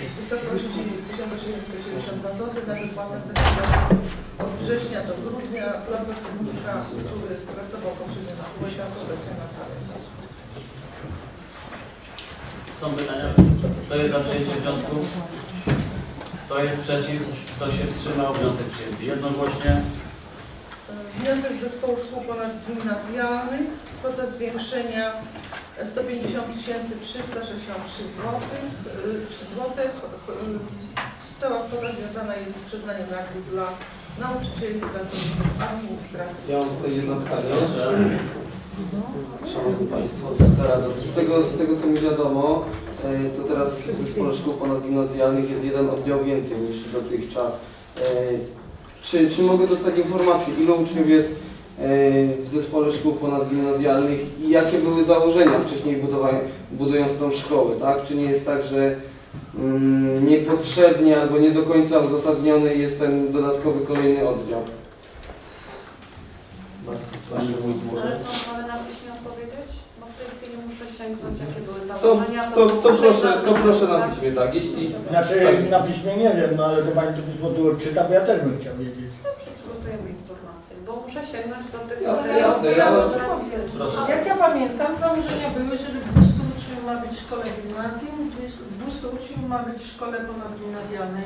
w wysokości 1872 zł na wypłatę wynagrodzeń od września do grudnia dla pracownika, który pracował poprzednio na ułękach, obecnie na cały. Są pytania? Kto jest za przyjęciem wniosku? Kto jest przeciw? Kto się wstrzymał? Wniosek przyjęty. Jednogłośnie. Wniosek zespołu szkół ponadgimnazjalnych, kwota zwiększenia 150 363 zł. złotych. Cała kwota związana jest z przyznaniem nagród dla nauczycieli i pracowników administracji. Ja mam tutaj jedno pytanie. Proszę. Szanowni Państwo, z tego, z tego co mi wiadomo, e, to teraz w Zespole Szkół Ponadgimnazjalnych jest jeden oddział więcej niż dotychczas. E, Czy, czy mogę dostać informację, ilu uczniów jest w Zespole Szkół Ponadgimnazjalnych i jakie były założenia wcześniej budując tą szkołę, tak? Czy nie jest tak, że mm, niepotrzebnie albo nie do końca uzasadniony jest ten dodatkowy kolejny oddział? Może. Ale to mamy na piśmie odpowiedzieć? Bo w tej chwili muszę sięgnąć, jakie były To, założenia. to, to, muszę proszę, to proszę na tak? piśmie, tak. Jeśli, Znaczy na piśmie nie wiem, no ale to Pani to pismo tu odczyta, bo ja też bym chciał wiedzieć. Dobrze, przygotujemy informacje, bo muszę sięgnąć do tych... Jasne, Ja- jasne, ja. Proszę. Jak ja pamiętam, założenia były, że 200 uczniów ma być w szkole gimnazjum, 200 uczniów ma być w szkole ponadgimnazjalnej.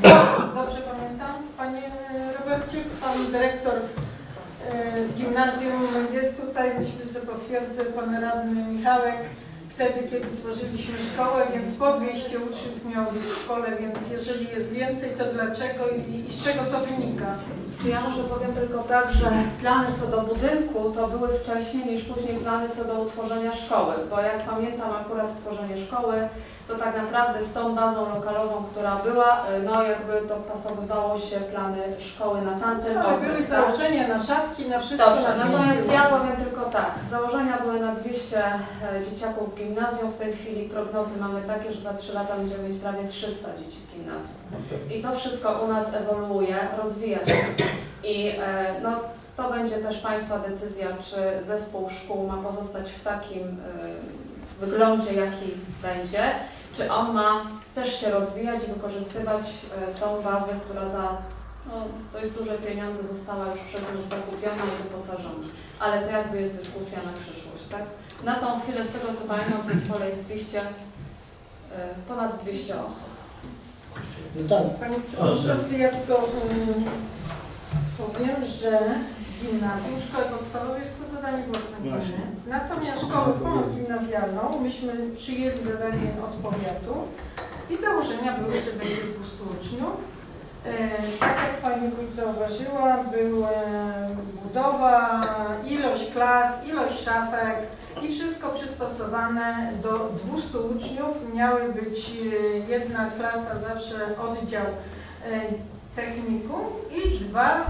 Dobrze pamiętam, Panie Robercie? Pan dyrektor e, z gimnazjum jest tutaj, myślę, że potwierdzę Pan Radny Michałek. Wtedy, kiedy tworzyliśmy szkołę, więc po 200 uczniów miało być w szkole, więc jeżeli jest więcej, to dlaczego i, i z czego to wynika? Czy ja może powiem tylko tak, że plany co do budynku to były wcześniej niż później plany co do utworzenia szkoły, bo jak pamiętam akurat tworzenie szkoły, to tak naprawdę z tą bazą lokalową, która była, y, no jakby to pasowywało się plany szkoły na tamten Ale były okres. tak? założenia na szafki, na wszystko. Dobrze, na natomiast 200 ja powiem tylko tak. Założenia były na 200 e, dzieciaków w gimnazjum. W tej chwili prognozy mamy takie, że za 3 lata będziemy mieć prawie 300 dzieci w gimnazjum. I to wszystko u nas ewoluuje, rozwija się. I e, no, to będzie też Państwa decyzja, czy zespół szkół ma pozostać w takim e, wyglądzie, jaki będzie, czy on ma też się rozwijać i wykorzystywać e, tą bazę, która za no, dość duże pieniądze została już przez nas zakupiona i wyposażona. Ale to jakby jest dyskusja na przyszłość, tak? Na tą chwilę, z tego co pamiętam, w zespole jest 200, e, ponad 200 osób. No tak, Panie Przewodniczący, ja tylko um, powiem, że gimnazjum, szkoły podstawowe jest to zadanie własne gminy. Natomiast szkołę ponadgimnazjalną myśmy przyjęli zadanie od powiatu i założenia były, że będzie 200 uczniów. E, tak jak Pani Wójt zauważyła, była budowa, ilość klas, ilość szafek i wszystko przystosowane do 200 uczniów. Miały być e, jedna klasa zawsze oddział e, technikum i dwa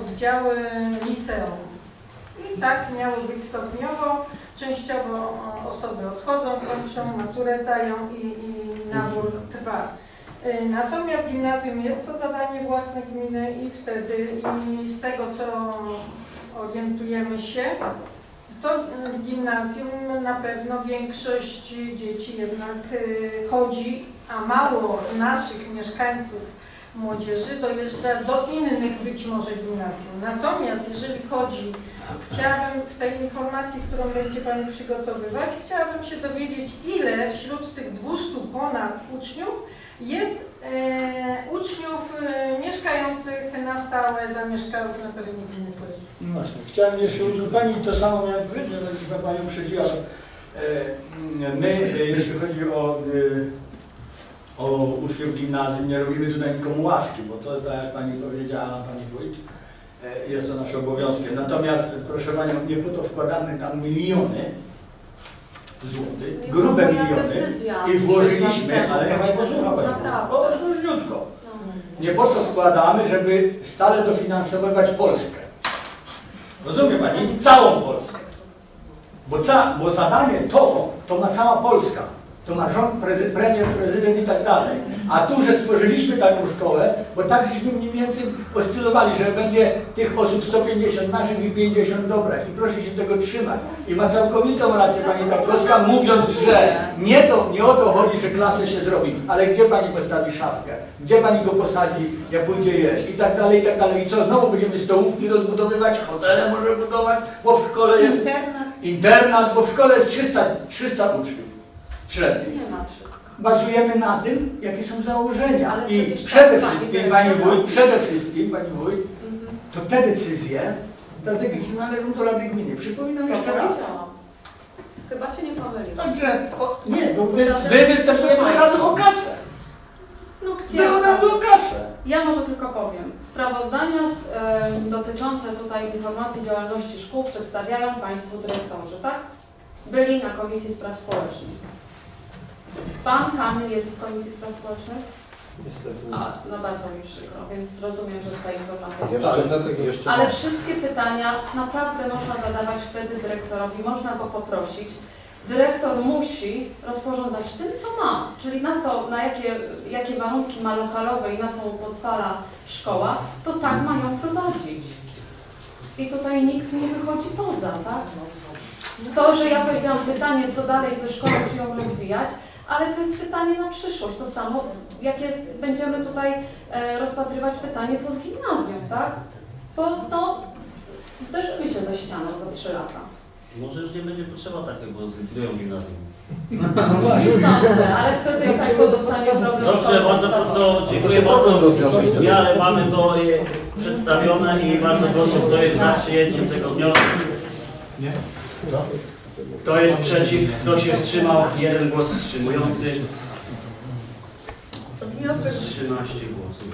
oddziały liceum. I tak miało być stopniowo. Częściowo osoby odchodzą, kończą, maturę zdają i, i nabór trwa. E, Natomiast gimnazjum jest to zadanie własne gminy i wtedy i z tego co orientujemy się, to w gimnazjum na pewno większość dzieci jednak e, chodzi, a mało naszych mieszkańców młodzieży dojeżdża do innych być może gimnazjum. Natomiast jeżeli chodzi, chciałabym w tej informacji, którą będzie Pani przygotowywać, chciałabym się dowiedzieć, ile wśród tych 200 ponad uczniów jest e, uczniów e, mieszkających na stałe, zamieszkałych na terenie gminy Kleszcz. no właśnie. Chciałem jeszcze uzupełnić to samo jak Wy, że Panią przedziła. E, My, jeśli chodzi o, e, o uczniów gimnazjum, nie robimy tutaj nikomu łaski, bo to, tak jak Pani powiedziała, Pani Wójt, e, jest to naszym obowiązkiem. Natomiast, proszę Panią, nie po to wkładamy tam miliony złotych, Nie grube miliony i włożyliśmy, ale niech Pani posłucha Pani, po prostu. No. Nie po to wkładamy, żeby stale dofinansowywać Polskę. Rozumie Pani? Całą Polskę. Bo, ca, bo zadanie to, to ma cała Polska. To ma rząd, premier, prezydent i tak dalej. A tu, że stworzyliśmy taką szkołę, bo tak żeśmy mniej więcej oscylowali, że będzie tych osób 150 naszych i 50 dobrych. I proszę się tego trzymać. I ma całkowitą rację pani Tarkowska, mówiąc, że nie, to, nie o to chodzi, że klasę się zrobi, ale gdzie pani postawi szafkę, gdzie pani go posadzi, jak pójdzie jeść i tak dalej, i tak dalej. I co, znowu będziemy stołówki rozbudowywać, hotele może budować, bo w szkole jest Internat. internat, bo w szkole jest 300, 300 uczniów średniej. Nie ma 300. Bazujemy na tym, jakie są założenia. Ale I przede tak, pani wszystkim, pani wójt, przede wszystkim, pani wójt, Mhm. to te decyzje strategiczne należą do Rady Gminy. Przypominam jeszcze raz. Chyba się nie pomyliłam. Także, o, nie, bo wy, wy występujecie od razu o kasę. No Wy gdzie? od razu o kasę. Ja może tylko powiem. Sprawozdania z, em, dotyczące tutaj informacji działalności szkół przedstawiają Państwu dyrektorzy, tak? Byli na Komisji Spraw Społecznych. Pan Kamil jest w Komisji Spraw Społecznych? Niestety. A, no bardzo mi przykro, więc rozumiem, że ta informacja jest Jeszcze, jeszcze Ale wszystkie pytania naprawdę można zadawać wtedy dyrektorowi, można go poprosić. Dyrektor musi rozporządzać tym, co ma, czyli na to, na jakie, jakie warunki ma lokalowe i na co mu pozwala szkoła, to tak ma ją prowadzić. I tutaj nikt nie wychodzi poza, tak? To, że ja powiedziałam pytanie, co dalej ze szkołą, czy ją rozwijać, ale to jest pytanie na przyszłość. To samo, jak jest, będziemy tutaj e, rozpatrywać pytanie, co z gimnazjum, tak? Bo no, zderzymy się ze ścianą za trzy lata. Może już nie będzie potrzeba takiego, bo zlikwidują gimnazjum. Nie sądzę, ale wtedy i tak pozostanie problem. Dobrze, bardzo to dziękuję bardzo. W miarę mamy to e, przedstawione i bardzo proszę, kto jest za przyjęciem tego wniosku. Nie. Kto jest przeciw, kto się wstrzymał, jeden głos wstrzymujący, Wniosek 13 głosów.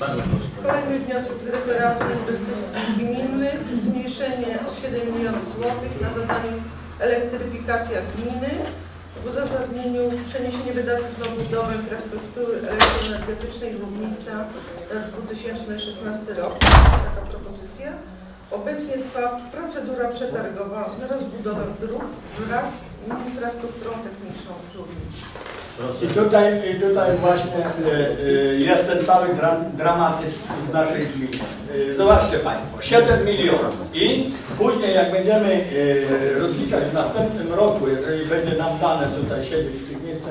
Bardzo proszę. Kolejny wniosek z referatu inwestycji gminnych. Zmniejszenie o 7 milionów złotych na zadaniu elektryfikacja gminy. W uzasadnieniu przeniesienie wydatków na budowę infrastruktury elektroenergetycznej Lubnica na 2016 rok. Taka propozycja. Obecnie trwa procedura przetargowa na rozbudowę dróg wraz z infrastrukturą techniczną w Lubnicy. I tutaj, i tutaj właśnie y, y, jest ten cały dra, dramatyzm w naszej gminie. Y, Zobaczcie Państwo, 7 milionów i później jak będziemy rozliczać w następnym roku, jeżeli będzie nam dane tutaj siedzieć w tych miejscach,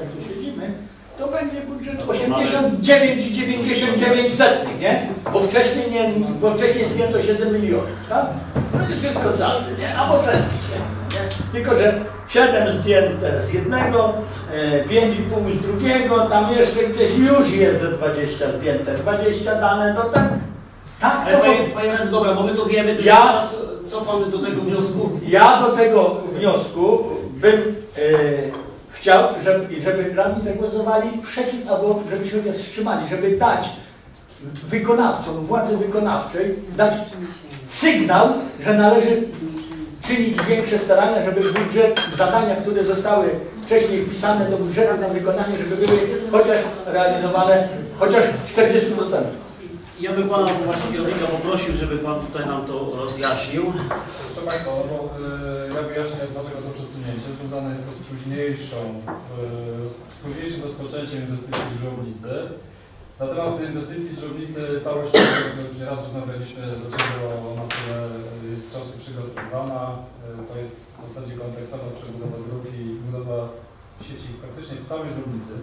to będzie budżet 89,99 setnych, nie? Bo wcześniej nie, bo wcześniej zdjęto 7 milionów, tak? No i wszystko cacy, nie? Albo setki się, nie? Tylko, że 7 zdjęte z jednego, e, 5,5 z drugiego, tam jeszcze gdzieś już jest ze 20 zdjęte, 20 dane, to tak, tak Ale to... panie, panie radny, dobra, bo my tu wiemy, to Ja- teraz, co pan do tego wniosku? Ja do tego wniosku bym e, chciał, żeby, żeby radni zagłosowali przeciw, albo żeby się chociaż wstrzymali, żeby dać wykonawcom, władzy wykonawczej, dać sygnał, że należy czynić większe starania, żeby budżet, zadania, które zostały wcześniej wpisane do budżetu na wykonanie, żeby były chociaż realizowane chociaż w 40%. Ja bym pana właśnie kierownika poprosił, żeby pan tutaj nam to rozjaśnił. Proszę Państwa, no bo y, ja wyjaśnię dlaczego to przesunięcie. Związane jest to z późniejszą, y, z późniejszym rozpoczęciem inwestycji w Żołnicy. Na temat inwestycji Żołnicy całościowo, jak już nieraz rozmawialiśmy, dlaczego ona tyle jest czasu przygotowywana. Y, To jest w zasadzie kompleksowa przebudowa drogi i budowa sieci praktycznie w całej Żołnicy.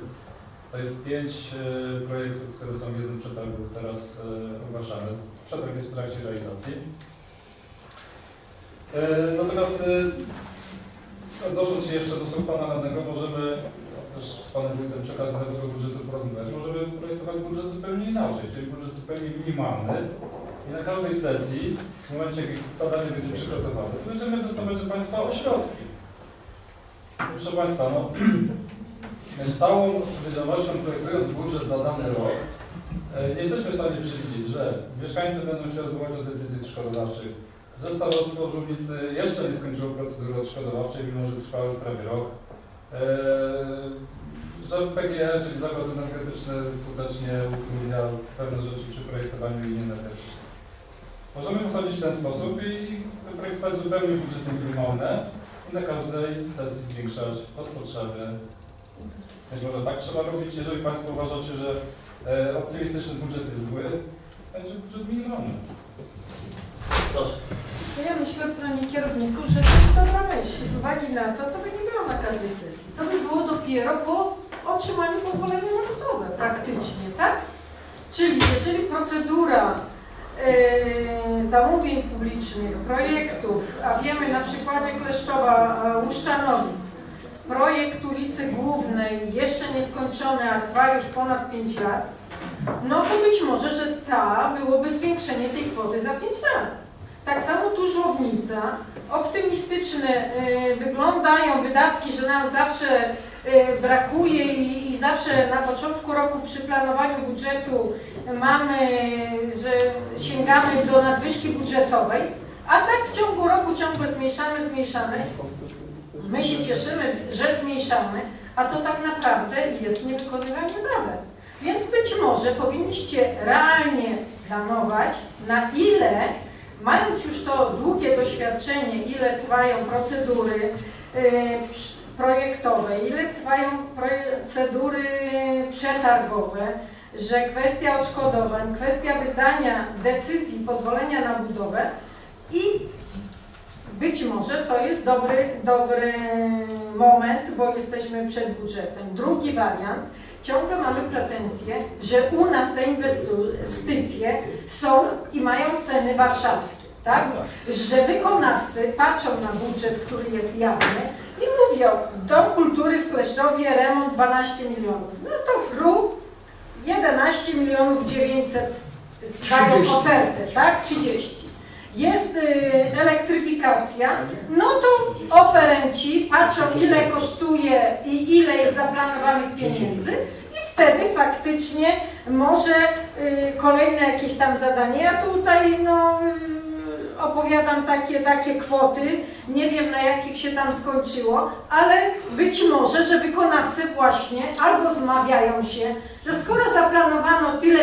To jest pięć y, projektów, które są w jednym przetargu teraz ogłaszane. Przetarg jest w trakcie realizacji. E, Natomiast e, odnosząc się jeszcze do słów Pana Radnego, możemy też z Panem Wójtem przy okazji nowego budżetu porozmawiać, możemy projektować budżet zupełnie inaczej, czyli budżet zupełnie minimalny i na każdej sesji, w momencie, kiedy zadanie będzie przygotowane, to będziemy dostawać od Państwa ośrodki. Proszę Państwa, no, z całą odpowiedzialnością projektując budżet na dany rok, e, nie jesteśmy w stanie przewidzieć, że mieszkańcy będą się odwołać od decyzji odszkodowawczych, starostwo Żółwicy jeszcze nie skończyło procedury odszkodowawczej, mimo że trwa już prawie rok. Eee, że PGE, czyli Zakład Energetyczny skutecznie utrudnia pewne rzeczy przy projektowaniu linii energetycznej. Możemy wychodzić w ten sposób i projektować zupełnie budżety minimalne i na każdej sesji zwiększać pod potrzeby. Być może tak trzeba robić, jeżeli Państwo uważacie, że e, optymistyczny budżet jest zły, będzie budżet minimalny. Proszę. No ja myślę, panie kierowniku, że to jest dobra myśl. Z uwagi na to, to by nie było na każdej sesji. To by było dopiero po otrzymaniu pozwolenia na budowę praktycznie, tak? Czyli jeżeli procedura yy, zamówień publicznych, projektów, a wiemy na przykładzie Kleszczowa, Łuszczanowic, projekt ulicy Głównej jeszcze nieskończony, a trwa już ponad 5 lat, no to być może, że ta byłoby zwiększenie tej kwoty za 5 lat. Tak samo tu żłobnica. Optymistyczne y, wyglądają wydatki, że nam zawsze y, brakuje i, i zawsze na początku roku przy planowaniu budżetu mamy, że sięgamy do nadwyżki budżetowej, a tak w ciągu roku ciągle zmniejszamy, zmniejszamy. My się cieszymy, że zmniejszamy, a to tak naprawdę jest niewykonywanie zadań. Więc być może powinniście realnie planować, na ile Mając już to długie doświadczenie, ile trwają procedury y, projektowe, ile trwają procedury przetargowe, że kwestia odszkodowań, kwestia wydania decyzji, pozwolenia na budowę i być może to jest dobry, dobry moment, bo jesteśmy przed budżetem. Drugi wariant, ciągle mamy pretensje, że u nas te inwestycje są i mają ceny warszawskie, tak? Że wykonawcy patrzą na budżet, który jest jawny i mówią, Dom Kultury w Kleszczowie, remont 12 milionów. No to fru 11 milionów 900 dają ofertę, tak? 30 jest y, elektryfikacja, no to oferenci patrzą ile kosztuje i ile jest zaplanowanych pieniędzy i wtedy faktycznie może y, kolejne jakieś tam zadanie. Ja tutaj no, y, opowiadam takie, takie kwoty, nie wiem na jakich się tam skończyło, ale być może, że wykonawcy właśnie albo zmawiają się, że skoro zaplanowano tyle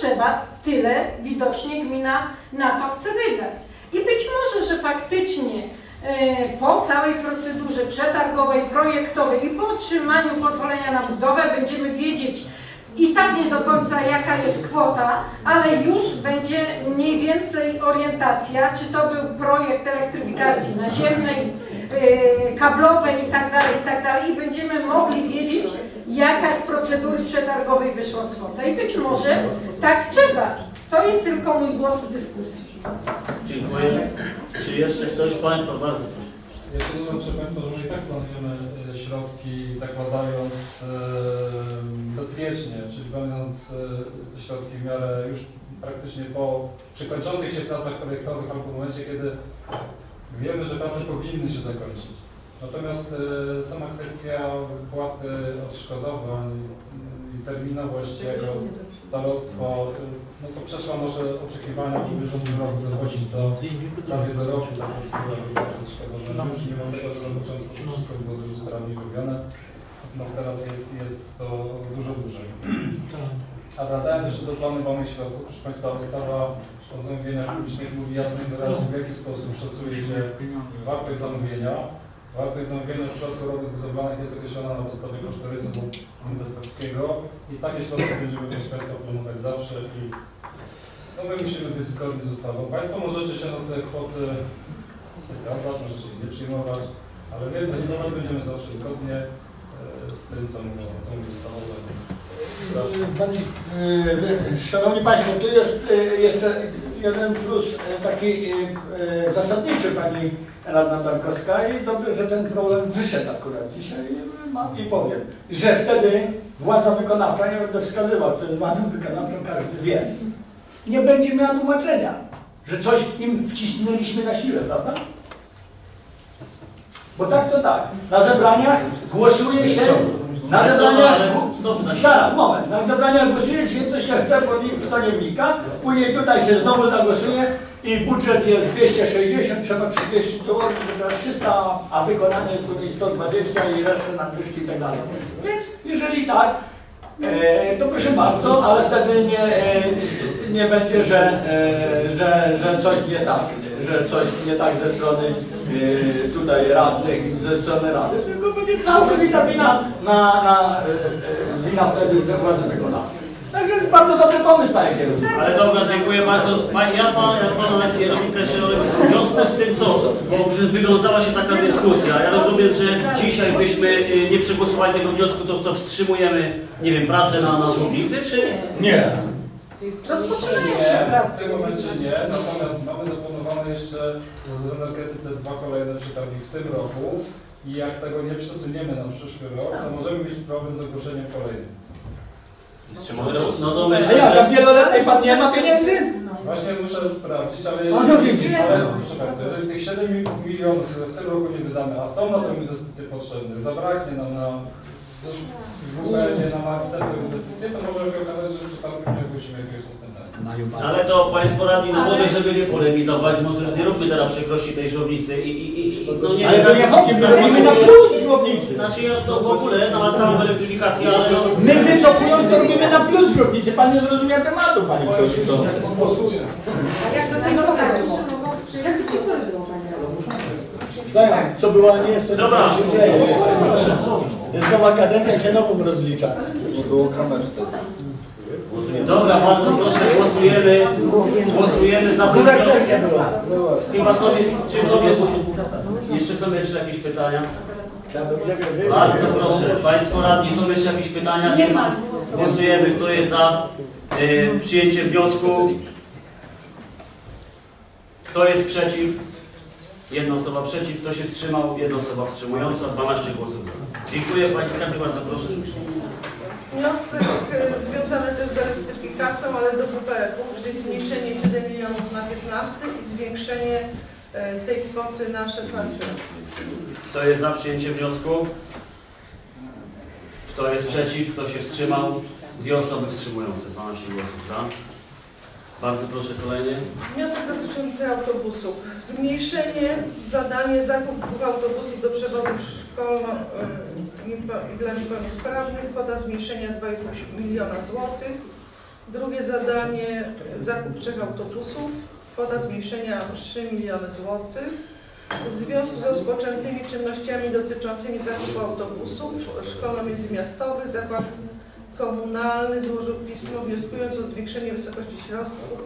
trzeba tyle widocznie gmina na to chce wydać. I być może, że faktycznie e, po całej procedurze przetargowej, projektowej i po otrzymaniu pozwolenia na budowę będziemy wiedzieć i tak nie do końca jaka jest kwota, ale już będzie mniej więcej orientacja, czy to był projekt elektryfikacji naziemnej, e, kablowej i tak dalej, i tak i będziemy mogli wiedzieć, jaka z procedury przetargowej wyszła kwota. I być może tak trzeba. To jest tylko mój głos w dyskusji. Dziękuję. Czy jeszcze ktoś? Panie bardzo proszę. Ja znaczy Państwo, że my i tak planujemy e, środki zakładając e, bezpiecznie, czyli będąc e, te środki w miarę już praktycznie po przykończących się pracach projektowych albo w momencie, kiedy wiemy, że prace powinny się zakończyć. Natomiast e, sama kwestia wypłaty odszkodowań i terminowość jako starostwo, e, no to przeszła nasze oczekiwania w bieżącym roku dochodzi do prawie do roku procedura wypłaty odszkodowań. Już nie mam tego, że na początku wszystko było dużo sprawniej robione, natomiast teraz jest, jest to dużo dłużej. A wracając jeszcze do planowanych środków, proszę Państwa, ustawa o zamówieniach publicznych mówi jasno i wyraźnie, w jaki sposób szacuje się wartość zamówienia. Wartość zamówienia w przypadku robót budowlanych jest określona na podstawie kosztorysu inwestorskiego i takie środki będziemy proszę Państwa planować zawsze i no my musimy być zgodni z ustawą. Państwo możecie się na te kwoty zgadzać, możecie ich nie przyjmować, ale my decydować będziemy zawsze zgodnie e, z tym, co mówi, co mówi y, Szanowni Państwo, tu jest y, jeszcze jeden plus y, taki y, zasadniczy Pani Radna Tarkowska. I dobrze, że ten problem wyszedł akurat dzisiaj. I powiem, że wtedy władza wykonawcza, nie będę wskazywał, to jest władza wykonawcza, każdy wie, nie będzie miała tłumaczenia, że coś im wcisnęliśmy na siłę, prawda? Bo tak to tak, na zebraniach głosuje się na zebraniach, zaraz, moment, na zebraniach głosuje się, co się chce, w to nie wnika, później tutaj się znowu zagłosuje i budżet jest 260, trzeba 30 dołożyć, trzeba 300, a wykonanie jest tutaj 120 i resztę nadwyżki i tak dalej. Więc jeżeli tak, e, to proszę bardzo, ale wtedy nie, e, nie będzie, że, e, że, że coś nie tak, że coś nie tak ze strony y, tutaj radnych, ze strony rady, tylko będzie całkowita wina na, na y, y, wina wtedy ze władzy wykonawczej. Także bardzo dobry pomysł, panie kierowniku. Ale dobra, dziękuję bardzo. Pa- Ja pan, ja pana kierownik Kreszelowy, w związku z tym co, bo wywiązała się taka dyskusja, ja rozumiem, że dzisiaj byśmy nie przegłosowali tego wniosku, to co wstrzymujemy, nie wiem, pracę na, na żołnierzy, czy Nie. Rozpoczynają się Nie, w tym momencie nie, natomiast mamy jeszcze w energetyce dwa kolejne przetargi w tym roku i jak tego nie przesuniemy na przyszły rok, to możemy mieć problem z ogłoszeniem kolejnych. no to A myślę, jak, że... a wieloletniej pan nie ma pieniędzy? Właśnie muszę sprawdzić, ale No, no ale proszę Państwa, jeżeli tych 7 mi- milionów które w tym roku nie wydamy, a są na tę inwestycję potrzebne, zabraknie nam na w ogóle nie na następną inwestycję, to może się okazać, że przypadkiem nie ogłosimy jakiegoś. Ale to Państwo radni, no może żeby nie polemizować, może już nie róbmy teraz przekrości tej żołnicy i... i, i no nie Ale to nie chodzi, my robimy na plus żłobnicy. Znaczy ja to w ogóle, no ale całą elektryfikację, ale no... My wycofując to robimy na plus żłobnicy. Pan nie zrozumiał tematu, panie przewodniczący. A jak do pory było? Czy jak pory było, panie Tak, co było, ale nie jest to Dobra. się dzieje. Jest nowa kadencja się nową rozlicza. Nie było kamer wtedy. Dobra, bardzo proszę, głosujemy, głosujemy za tym wnioskiem. Chyba sobie, czy sobie, jeszcze są jeszcze jakieś pytania? Bardzo proszę, Państwo radni, są jeszcze jakieś pytania? Nie ma. Głosujemy, kto jest za y, przyjęciem wniosku? Kto jest przeciw? Jedna osoba przeciw, kto się wstrzymał? Jedna osoba wstrzymująca, 12 głosów. Dziękuję Państwu, bardzo proszę. Wniosek e, związany też z elektryfikacją, ale do WPF-u, czyli zmniejszenie 7 milionów na 15 i zwiększenie e, tej kwoty na 16 rok. Kto jest za przyjęciem wniosku? Kto jest przeciw? Kto się wstrzymał? Dwie osoby wstrzymujące, 12 głosów za. Bardzo proszę kolejny. Wniosek dotyczący autobusów. Zmniejszenie, zadanie zakup dwóch autobusów do przewozów szkolno e, dla niepełnosprawnych. Kwota zmniejszenia 2,5 miliona złotych. Drugie zadanie zakup trzech autobusów. Kwota zmniejszenia 3 miliony złotych. W związku z rozpoczętymi czynnościami dotyczącymi zakupu autobusów szkolno-międzymiastowych zakład komunalny złożył pismo wnioskując o zwiększenie wysokości środków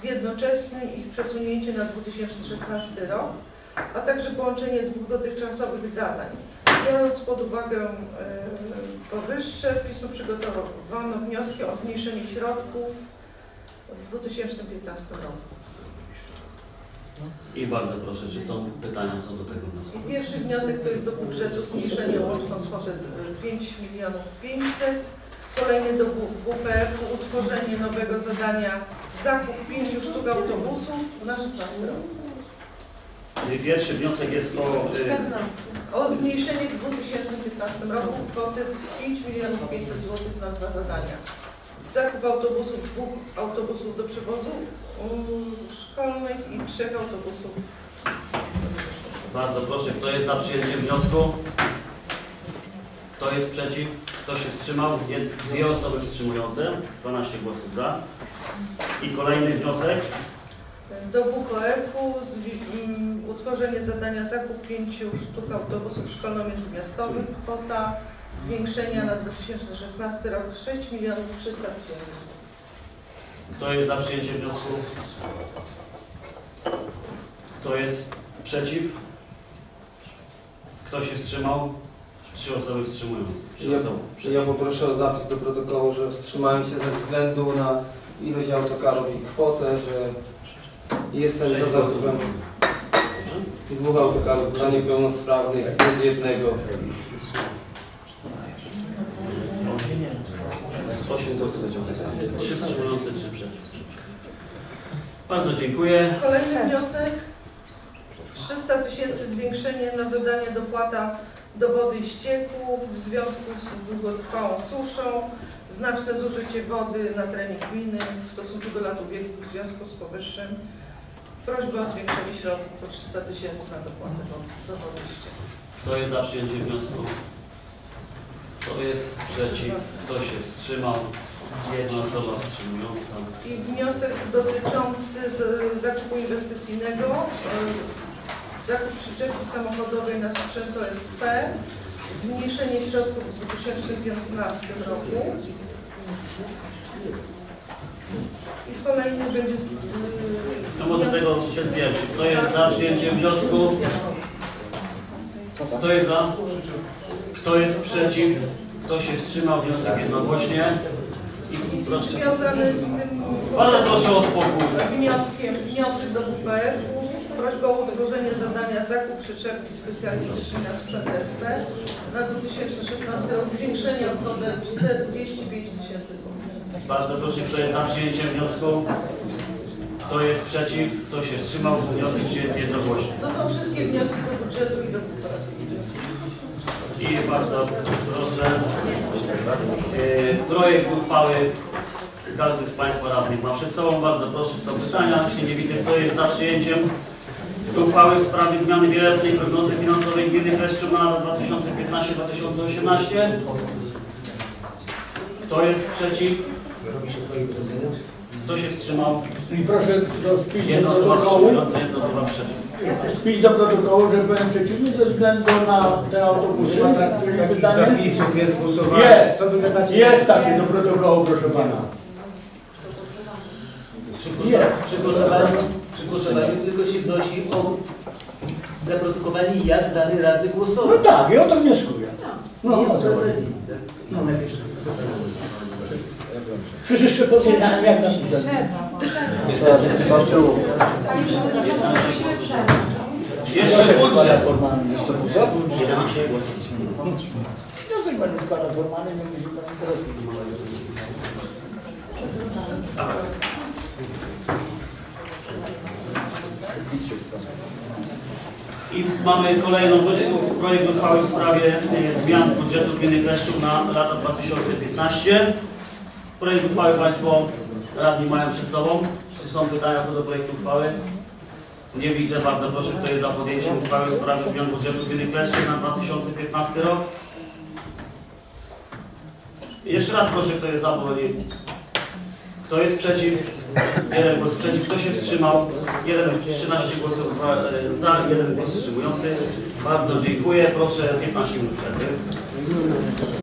z jednoczesnym ich przesunięcie na 2016 rok, a także połączenie dwóch dotychczasowych zadań. Biorąc pod uwagę e, powyższe, pismo przygotowano wnioski o zmniejszenie środków w 2015 roku. I bardzo proszę, czy są pytania co do tego wniosku? Pierwszy wniosek to jest do budżetu zmniejszenie łączną kwotę e, 5 milionów 500. Kolejny do WPF-u utworzenie nowego zadania zakup 5 sztuk autobusów na 16 rok. Pierwszy wniosek jest o... y, O zmniejszenie w 2015 roku kwoty 5 milionów 500 zł na dwa zadania. Zakup autobusów, dwóch autobusów do przewozu um, szkolnych i trzech autobusów. Bardzo proszę, kto jest za przyjęciem wniosku? Kto jest przeciw? Kto się wstrzymał? Dwie, osoby wstrzymujące, 12 głosów za. I kolejny wniosek. Do zwi- um, utworzenie zadania zakup 5 sztuk autobusów szkolno-międzymiastowych. Kwota zwiększenia na 2016 rok 6 milionów 300 tysięcy. Kto jest za przyjęciem wniosku? Kto jest przeciw? Kto się wstrzymał? Trzy osoby wstrzymujące. Trzy Ja, osoby. ja poproszę o zapis do protokołu, że wstrzymałem się ze względu na ilość autokarów i kwotę, że jestem Sześć za zakupem dwóch autokarów dla niepełnosprawnych plus jednego. Osiem głosów. Trzy wstrzymujące, trzy przeciw. Bardzo dziękuję. Kolejny wniosek. 300 tysięcy zwiększenie na zadanie dopłata do wody i ścieków w związku z długotrwałą suszą, znaczne zużycie wody na terenie gminy w stosunku do lat ubiegłych w związku z powyższym. Prośba o zwiększenie środków o 300 tysięcy na dopłatę do, wody i ścieków. Kto jest za przyjęciem wniosku? Kto jest przeciw? Kto się wstrzymał? Jedna osoba wstrzymująca. I wniosek dotyczący zakupu inwestycyjnego. Zakup przyczepy samochodowej na sprzęt OSP. Zmniejszenie środków w 2015 roku. I kolejny będzie... z- No może tego się pierwszy. Kto jest za przyjęciem wniosku? Kto jest za? Kto jest przeciw? Kto się wstrzymał? Wniosek jednogłośnie. I proszę. Związany z tym Bardzo proszę o spokój. wnioskiem, wniosek do WPF-u, prośba o utworzenie zadania zakup przyczepki specjalistycznej na sprzęt SP na 2016 rok, zwiększenie o kwotę 205 tysięcy złotych. Bardzo proszę, kto jest za przyjęciem wniosku? Kto jest przeciw? Kto się wstrzymał? Wniosek przyjęty jednogłośnie. To są wszystkie wnioski do budżetu i do WPF. I bardzo proszę. e, Projekt uchwały każdy z Państwa radnych ma przed sobą. Bardzo proszę, są pytania. Jeśli nie widzę, kto jest za przyjęciem uchwały w sprawie zmiany wieloletniej prognozy finansowej gminy Kleszczów na lata 2015-2018? Kto jest przeciw? Kto się wstrzymał? I proszę do wpisu Jedna do osoba protokołu, wstrzymująca, jedna osoba przeciw. wpis do protokołu, że byłem przeciwny ze względu na te autobusy, na które Takich pytanie. zapisów jest głosowanie. Jest. Co wy gadacie? Jest taki do protokołu, proszę pana. Głosowaniu, przy głosowaniu, przy głosowaniu tylko się wnosi o zaprotokowanie, jak dany radny No głosował. tak, i o to wnioskuję. No, Nie o o to zasadzie. No, najpierw. Przecież jeszcze powiedziałem, jak napisać. Kościół. Jeszcze Wniosek budżet. formalny. Jeszcze budżet? 11 głosów. Wniosek będzie składał formalny, nie musi pan zrobić. I mamy kolejną projekt uchwały w sprawie e, zmian budżetu gminy Kleszczów na lata 2015. Projekt uchwały Państwo radni mają przed sobą. Czy są pytania co do projektu uchwały? Nie widzę. Bardzo proszę, kto jest za podjęciem uchwały w sprawie zmian budżetu gminy Kleszczów na 2015 rok? Jeszcze raz proszę, kto jest za, nie... Kto jest przeciw? Jeden głos przeciw. Kto się wstrzymał? Jeden, 13 głosów za, e, za jeden głos wstrzymujący. Bardzo dziękuję. Proszę 15 minut przerwy.